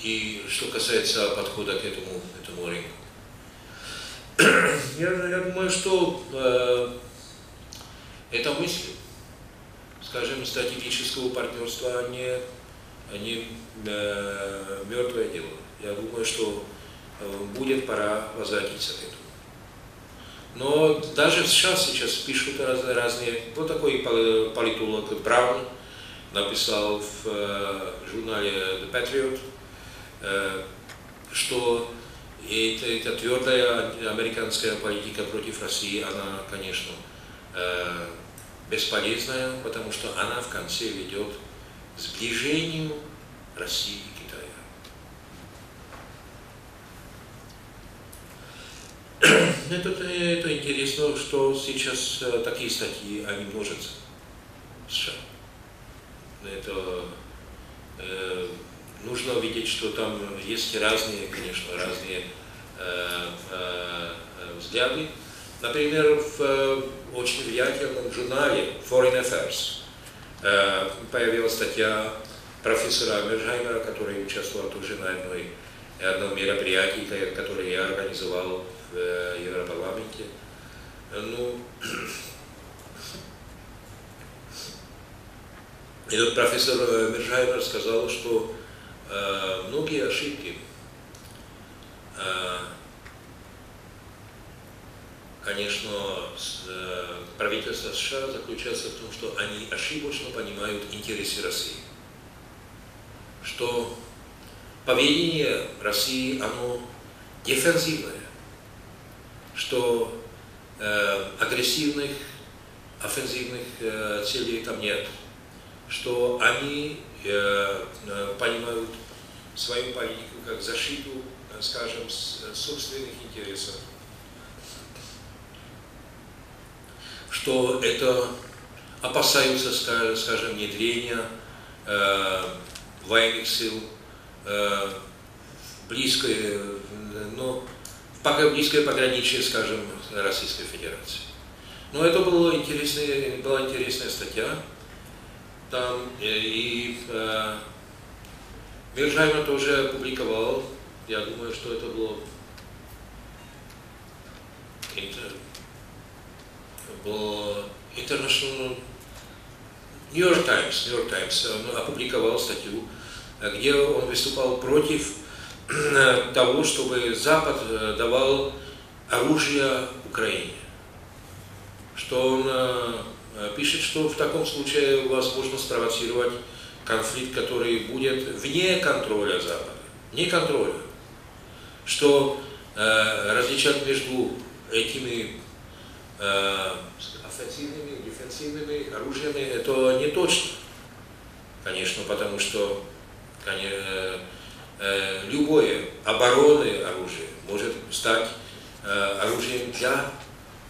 И что касается подхода к этому, этому рынку. *clears throat* Я, я думаю, что э, эта мысль, скажем, стратегического партнерства, не, не э, мертвое дело. Я думаю, что будет пора возвратиться к этому. Но даже США сейчас пишут разные, разные вот такой политолог Браун написал в э, журнале The Patriot, э, что это, это твердая американская политика против России, она, конечно, э, бесполезная, потому что она в конце ведет к сближению России это, это интересно, что сейчас э, такие статьи, они множатся в США. Это э, нужно видеть, что там есть разные, конечно, разные э, э, взгляды. Например, в э, очень влиятельном журнале Foreign Affairs э, появилась статья профессора Мерджаймера, который участвовал тоже на одной, одном мероприятии, которое я организовал в э, Европарламенте. Ну, этот профессор Мерджаймер сказал, что э, многие ошибки э, конечно, э, правительство США заключается в том, что они ошибочно понимают интересы России. Что поведение России, оно дефенсивное. Что э, агрессивных, офензивных э, целей там нет. Что они э, э понимают свою политику как защиту, скажем, собственных интересов что это опасаются, скажем, внедрения э, военных сил э, близкое, пока близкое пограничье, скажем, Российской Федерации. Но это была интересная, была интересная статья. Там э, и э, Миржаймер тоже опубликовал. Я думаю, что это было International New York Times, New York Times он опубликовал статью, где он выступал против того, чтобы Запад э, давал оружие Украине. Что он э, пишет, что в таком случае возможно спровоцировать конфликт, который будет вне контроля Запада, вне контроля. Что э, различать между этими э, офенсивными, дефенсивными оружиями, это не точно. Конечно, потому что конечно, э, э, любое оборонное оружие может стать э, оружием для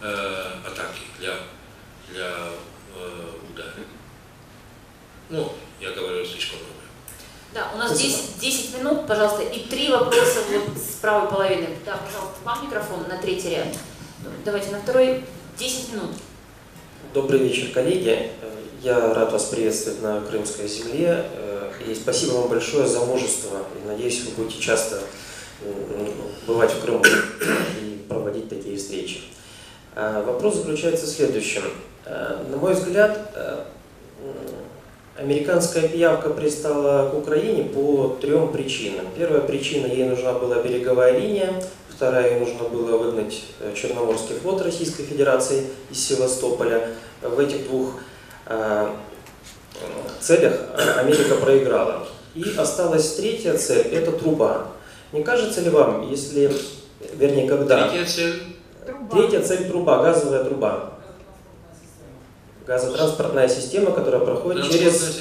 э, атаки, для, для э, удара. Ну, я говорю слишком много. Да, у нас 10, 10 минут, пожалуйста, и три вопроса вот с правой половины. Да, пожалуйста, вам микрофон на третий ряд. Давайте на второй 10 минут. Добрый вечер, коллеги. Я рад вас приветствовать на Крымской земле. И спасибо вам большое за мужество. И надеюсь, вы будете часто бывать в Крыму и проводить такие встречи. Вопрос заключается в следующем. На мой взгляд, американская пиявка пристала к Украине по трем причинам. Первая причина, ей нужна была береговая линия, Вторая, нужно было выгнать э, Черноморский флот Российской Федерации из Севастополя. В этих двух э, целях Америка проиграла. И осталась третья цель – это труба. Не кажется ли вам, если, вернее, когда... Третья цель? Третья цель – труба, газовая труба. Газотранспортная система, которая проходит через,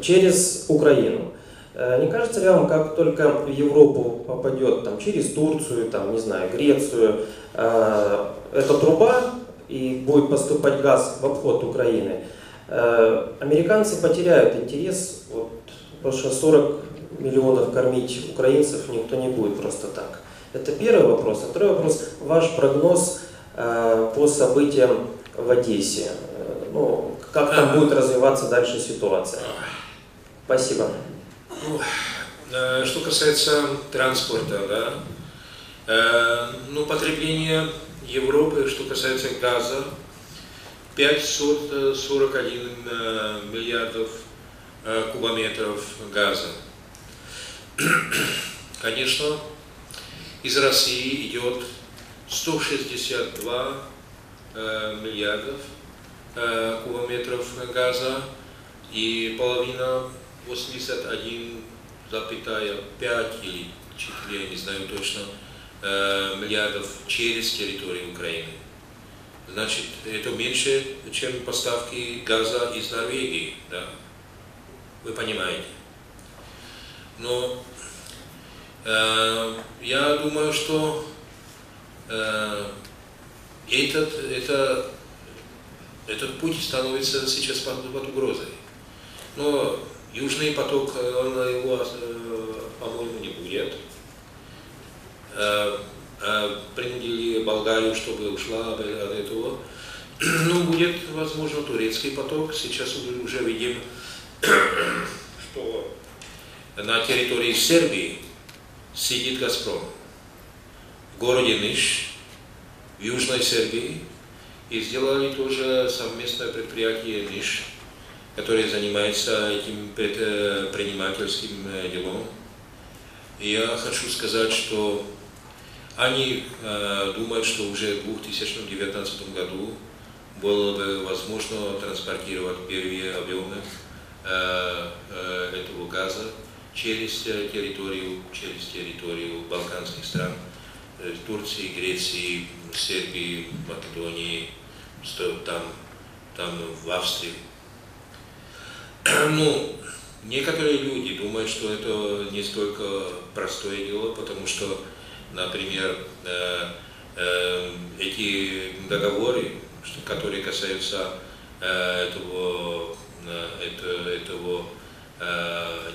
через Украину. Э, не кажется ли вам, как только в Европу попадет там, через Турцию, там, не знаю, Грецию, э, эта труба и будет поступать газ в обход Украины, э, американцы потеряют интерес, вот, потому что 40 миллионов кормить украинцев никто не будет просто так. Это первый вопрос. А второй вопрос, ваш прогноз э, по событиям в Одессе. Э, ну, как там будет развиваться дальше ситуация? Спасибо. Ну, э, что касается транспорта, да, э, ну, потребление Европы, что касается газа, 541 э, миллиардов кубометров газа. *clears throat* Конечно, из России идет 162 миллиардов кубометров газа, и половина 81,5 или 4, я не знаю точно, э, миллиардов через территорию Украины. Значит, это меньше, чем поставки газа из Норвегии, да? Вы понимаете. Но э, я думаю, что э, этот, это, этот путь становится сейчас под, под угрозой. Но Южный поток, э, он его, э, по-моему, не будет. Э, принудили Болгарию, чтобы ушла от этого. *clears throat* ну, будет, возможно, турецкий поток. Сейчас уже видим, *clears throat* что на территории Сербии сидит «Газпром». В городе Ниш, в Южной Сербии, и сделали тоже совместное предприятие «Ниш», которое занимается этим предпринимательским делом. И я хочу сказать, что они э, думают, что уже в 2019 году было бы возможно транспортировать первые объемы э, э, этого газа через территорию, через территорию балканских стран, э, Турции, Греции, Сербии, Македонии, там, там в Австрии. *clears throat* Ну, некоторые люди думают, что это не столько простое дело, потому что, например, э, э, эти договоры, которые касаются э, этого, это, этого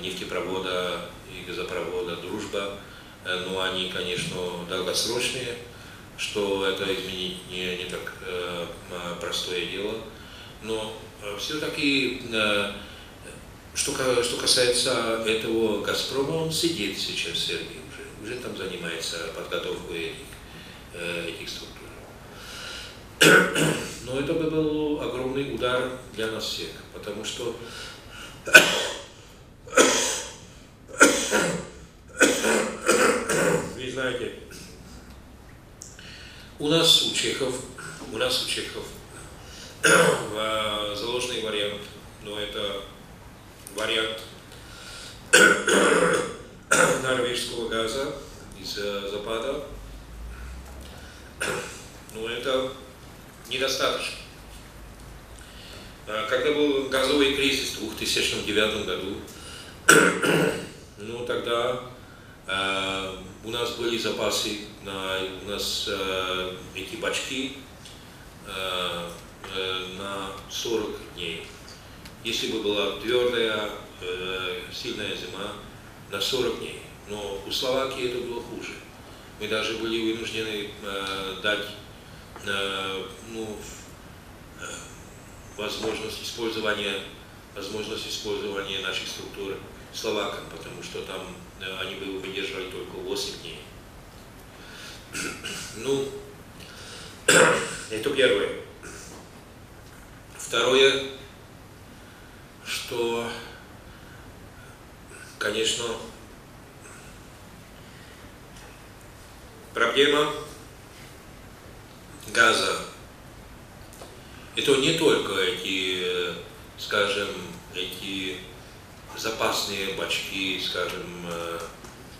нефтепровода и газопровода «Дружба», но они, конечно, долгосрочные, что это изменить не, не так простое дело. Но все-таки что, касается этого «Газпрома», он сидит сейчас в Сербии там занимается подготовкой этих, э, этих структур. Но это бы был огромный удар для нас всех, потому что вы знаете, у нас у чехов, у нас у чехов заложенный вариант, но это вариант норвежского газа из Запада, *coughs* но это недостаточно. Когда был газовый кризис в 2009 году, *coughs* ну тогда э, у нас были запасы, на, у нас э, эти бачки э, на 40 дней. Если бы была твердая, э, сильная зима, на 40 дней. Но у Словакии это было хуже. Мы даже были вынуждены э, дать э, ну, э, возможность использования возможность использования наших структур словакам, потому что там э, они бы выдерживали только 8 дней. *clears throat* Ну, *clears throat* это первое. Второе, что, конечно, проблема газа. Это не только эти, скажем, эти запасные бачки, скажем,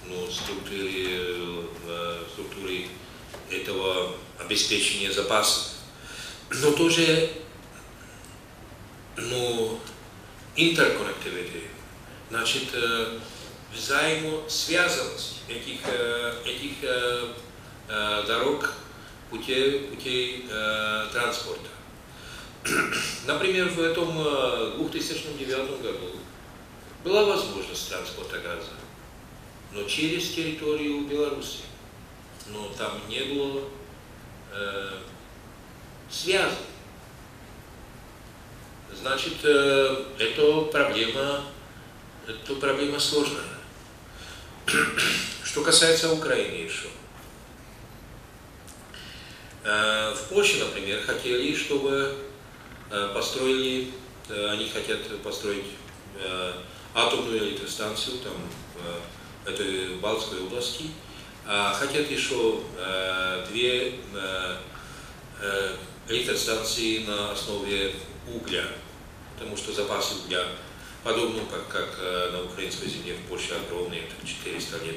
ну, структуры, структуры этого обеспечения запасов, но тоже ну, интерконнективити, значит, взаимосвязанность этих, этих дорог, путей, путей транспорта. *clears throat* Например, в этом 2009 году была возможность транспорта газа, но через территорию Беларуси. Но там не было э, связи Значит, э, это проблема, это проблема сложная. Что касается Украины еще. Э, в Польше, например, хотели, чтобы э, построили, они хотят построить атомную электростанцию там, в этой Балтской области, а хотят еще две электростанции на основе угля потому что запасы угля, подобно как, как э, на украинской земле в Польше огромные, это 400 лет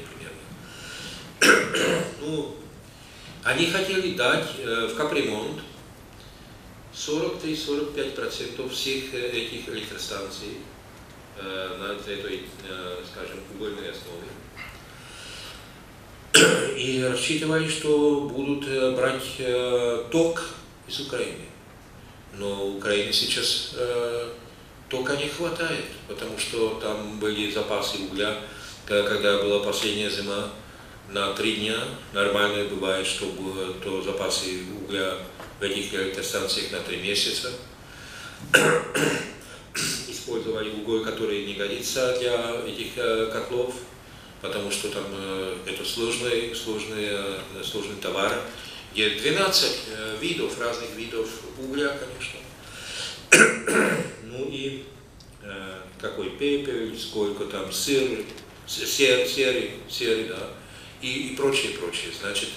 примерно. *clears throat* ну, они хотели дать э, в капремонт 43-45% всех э, этих электростанций на этой, скажем, угольной основе. *clears throat* И рассчитывали, что будут брать ток из Украины но Украине сейчас тока не хватает, потому что там были запасы угля, когда была последняя зима, на три дня нормально бывает, чтобы то запасы угля в этих электростанциях на три месяца. *coughs* Использовали уголь, который не годится для этих котлов, потому что там это сложный, сложный, сложный товар. Есть 12 видов, разных видов угля, конечно. *coughs* Ну и какой пепел, сколько там сыр, сер, серый, серый, да, и, и прочее, прочее. Значит,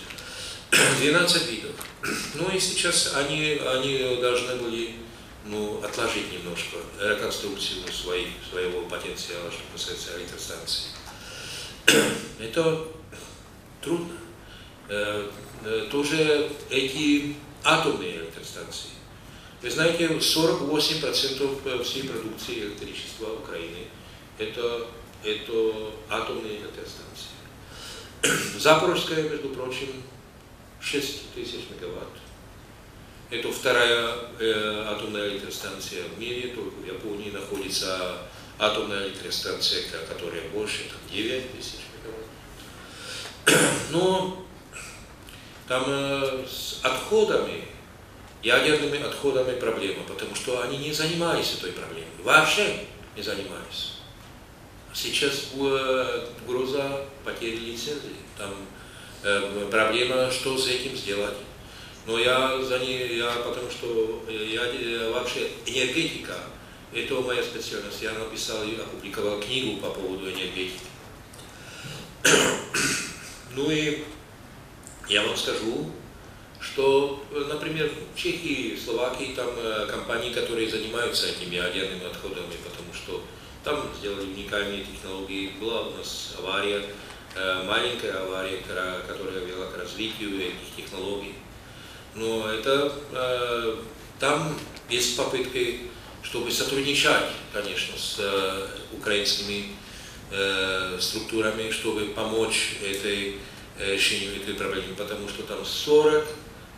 *clears throat* 12 видов. *clears throat* Ну и сейчас они, они должны были ну, отложить немножко реконструкцию своих, своего потенциала, что касается электростанции. *clears throat* Это трудно. Э, э, тоже эти атомные электростанции. Вы знаете, 48% всей продукции электричества Украины это, это атомные электростанции. *clears throat* Запорожская, между прочим, 6 тысяч мегаватт. Это вторая э, атомная электростанция в мире, только в Японии находится атомная электростанция, которая больше, там 9 тысяч мегаватт. *clears throat* Но там э, с отходами, ядерными отходами проблема, потому что они не занимались этой проблемой, вообще не занимались. Сейчас угроза потери лицензии, там э, проблема, что с этим сделать. Но я за ней, я, потому что я, я вообще энергетика, это моя специальность. Я написал и опубликовал книгу по поводу энергетики. *clears throat* ну и я вам скажу, что, например, в Чехии, Словакии, там э, компании, которые занимаются этими ядерными отходами, потому что там сделали уникальные технологии. Была у нас авария, э, маленькая авария, которая вела к развитию этих технологий. Но это э, там есть попытки, чтобы сотрудничать, конечно, с э, украинскими э, структурами, чтобы помочь этой решению этой проблемы, потому что там 40,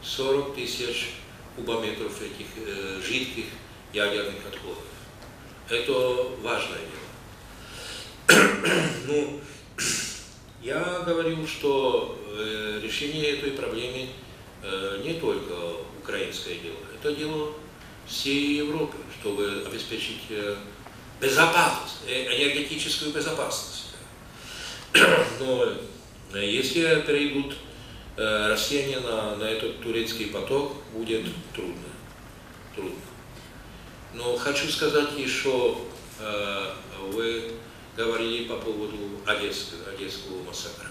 40 тысяч кубометров этих э, жидких ядерных отходов. Это важное дело. *clears throat* ну, *clears throat* я говорю, что э, решение этой проблемы Э, не только украинское дело, это дело всей Европы, чтобы обеспечить э, безопасность, э, энергетическую безопасность. *clears throat* Но если перейдут россияне на, на этот турецкий поток, будет трудно. трудно. Но хочу сказать еще, вы говорили по поводу Одесского, Одесского массакра.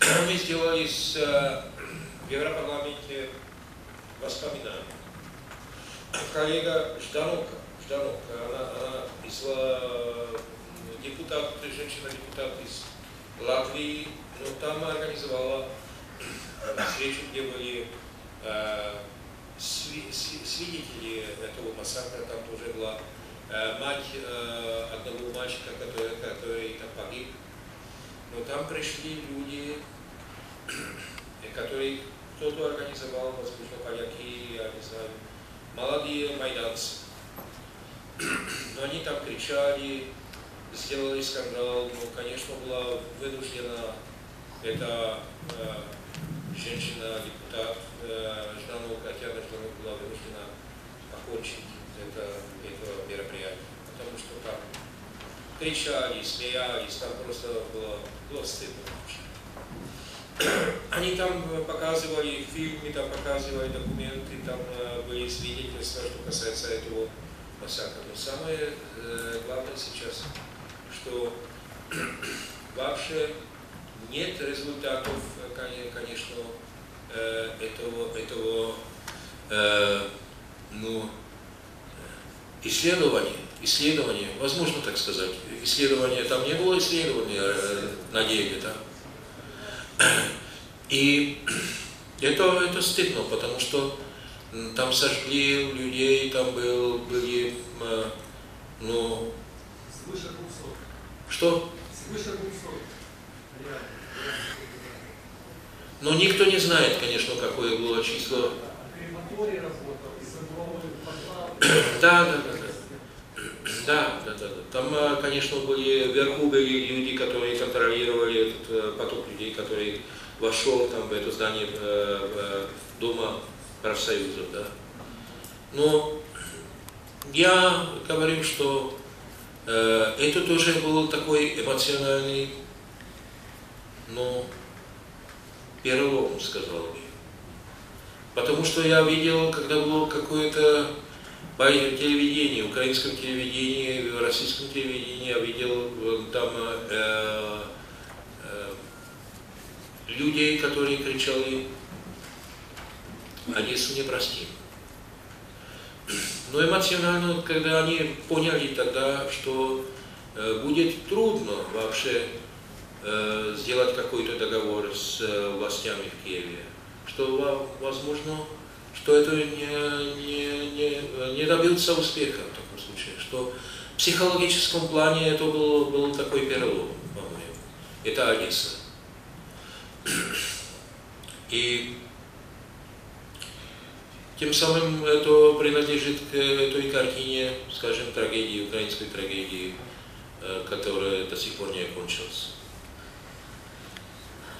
*clears throat* Мы сделали с в Европарламенте воспоминания. Коллега Жданока, Жданока она, она из, депутат, женщина-депутат из Латвии, но там организовала встречу, где были э, свидетели этого массакра, там тоже была э, мать э, одного мальчика, который, который там погиб. Но там пришли люди, *clears throat* которые кто-то организовал, возможно, поляки, я не знаю, молодые майданцы. *clears throat* Но они там кричали, сделали скандал, но, конечно, была вынуждена эта э, женщина-депутат э, Жданова, Татьяна Жданова была вынуждена покончить это, это мероприятие, потому что там кричали, смеялись, там просто было, было стыдно. *clears throat* Они там э, показывали фильмы, там показывали документы, там э, были свидетельства, что касается этого массакра. Но самое главное сейчас, что *clears throat* вообще нет результатов, конечно, этого, этого ну, исследования, исследования, возможно так сказать, исследования, там не было исследования на деле, да, и это, это стыдно, потому что там сожгли людей, там был, были, ну... Свыше 200. Что? Свыше 200. Но никто не знает, конечно, какое было число. *clears throat* Да, да, да. Да, да, да, да. Там, конечно, были вверху были люди, которые контролировали этот поток людей, который вошел там в это здание э, дома профсоюзов, да. Но я говорю, что э, это тоже был такой эмоциональный, но перелом, сказал бы. Потому что я видел, когда было какое-то по телевидению, украинском телевидении, российском телевидении, я видел там э, э, людей, которые кричали Одессу не простим. Но эмоционально, когда они поняли тогда, что э, будет трудно вообще э, сделать какой-то договор с э, властями в Киеве, что возможно, что это не, не, не, не добился успеха в таком случае, что в психологическом плане это был, был такой перелом, по-моему. Это Одесса. И тем самым это принадлежит к той картине, скажем, трагедии, украинской трагедии, э, которая до сих пор не окончилась.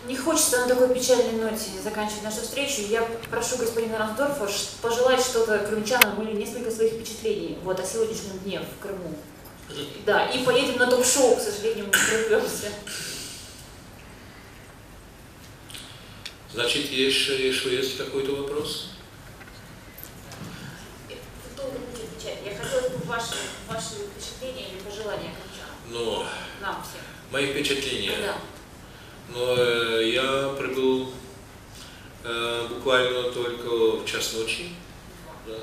Не хочется на такой печальной ноте заканчивать нашу встречу. Я прошу господина Рансдорфа пожелать что-то крымчанам или несколько своих впечатлений вот, о сегодняшнем дне в Крыму. Да, и поедем на ток-шоу, к сожалению, мы прервемся. Значит, есть, еще есть какой-то вопрос? Долго будет отвечать. Я хотела бы ваши, ваши впечатления или пожелания крымчанам. Ну, Нам всем. Мои впечатления? Да. Но э, я прибыл э, буквально только в час ночи. Да,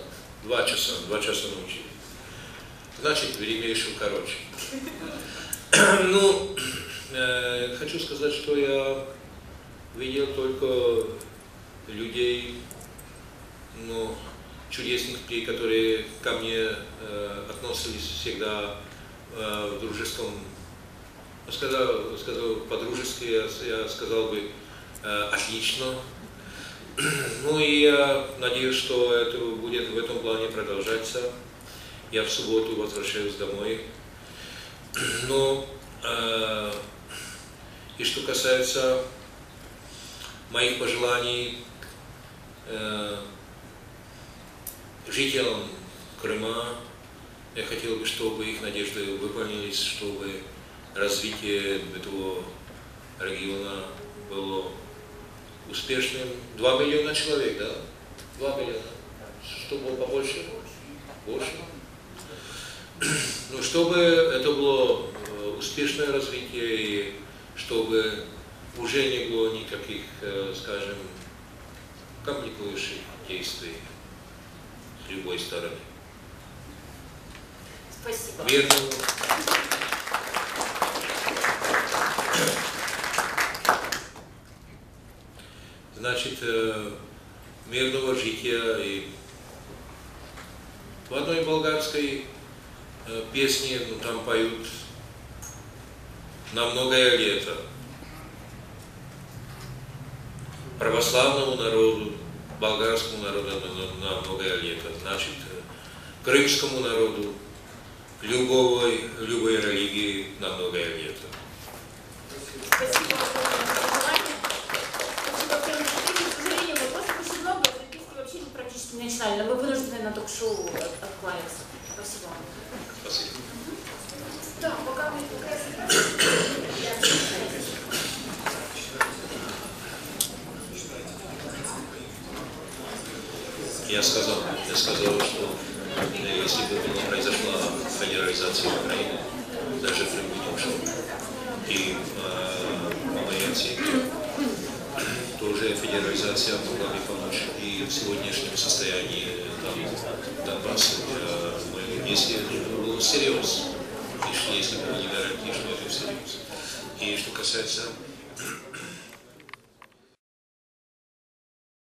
два часа, два часа ночи. Значит, время еще короче. *clears throat* Ну, э, хочу сказать, что я видел только людей, ну, чудесных людей, которые ко мне э, относились всегда э, в дружеском сказал, сказал по-дружески, я, я сказал бы э, отлично. *clears throat* Ну и я надеюсь, что это будет в этом плане продолжаться. Я в субботу возвращаюсь домой. *clears throat* Но э, и что касается моих пожеланий э, жителям Крыма, я хотел бы, чтобы их надежды выполнились, чтобы развитие этого региона было успешным. Два миллиона человек, да? Два миллиона. Что было побольше? Больше. Ну, чтобы это было э, успешное развитие и чтобы уже не было никаких, э, скажем, компликующих действий с любой стороны. Спасибо. Верно. Значит, э, мирного жития и в одной болгарской э, песне, ну там поют на многое лето. Православному народу, болгарскому народу на, многое лето. Значит, э, крымскому народу, любой, любой религии на многое лето. Спасибо Спасибо всем К сожалению, вопросов очень много, записки вообще практически не начинали, но мы вынуждены на ток-шоу откланяться. Спасибо вам. Спасибо. Да, пока мы пока я сказал, я сказал, что э, если бы не произошла федерализация Украины, даже не ушел. И э, моей оценке, тоже федерализация могла бы помочь и в сегодняшнем состоянии там, Донбасса, э, если это было всерьез, если бы не гарантии, что это всерьез. И что касается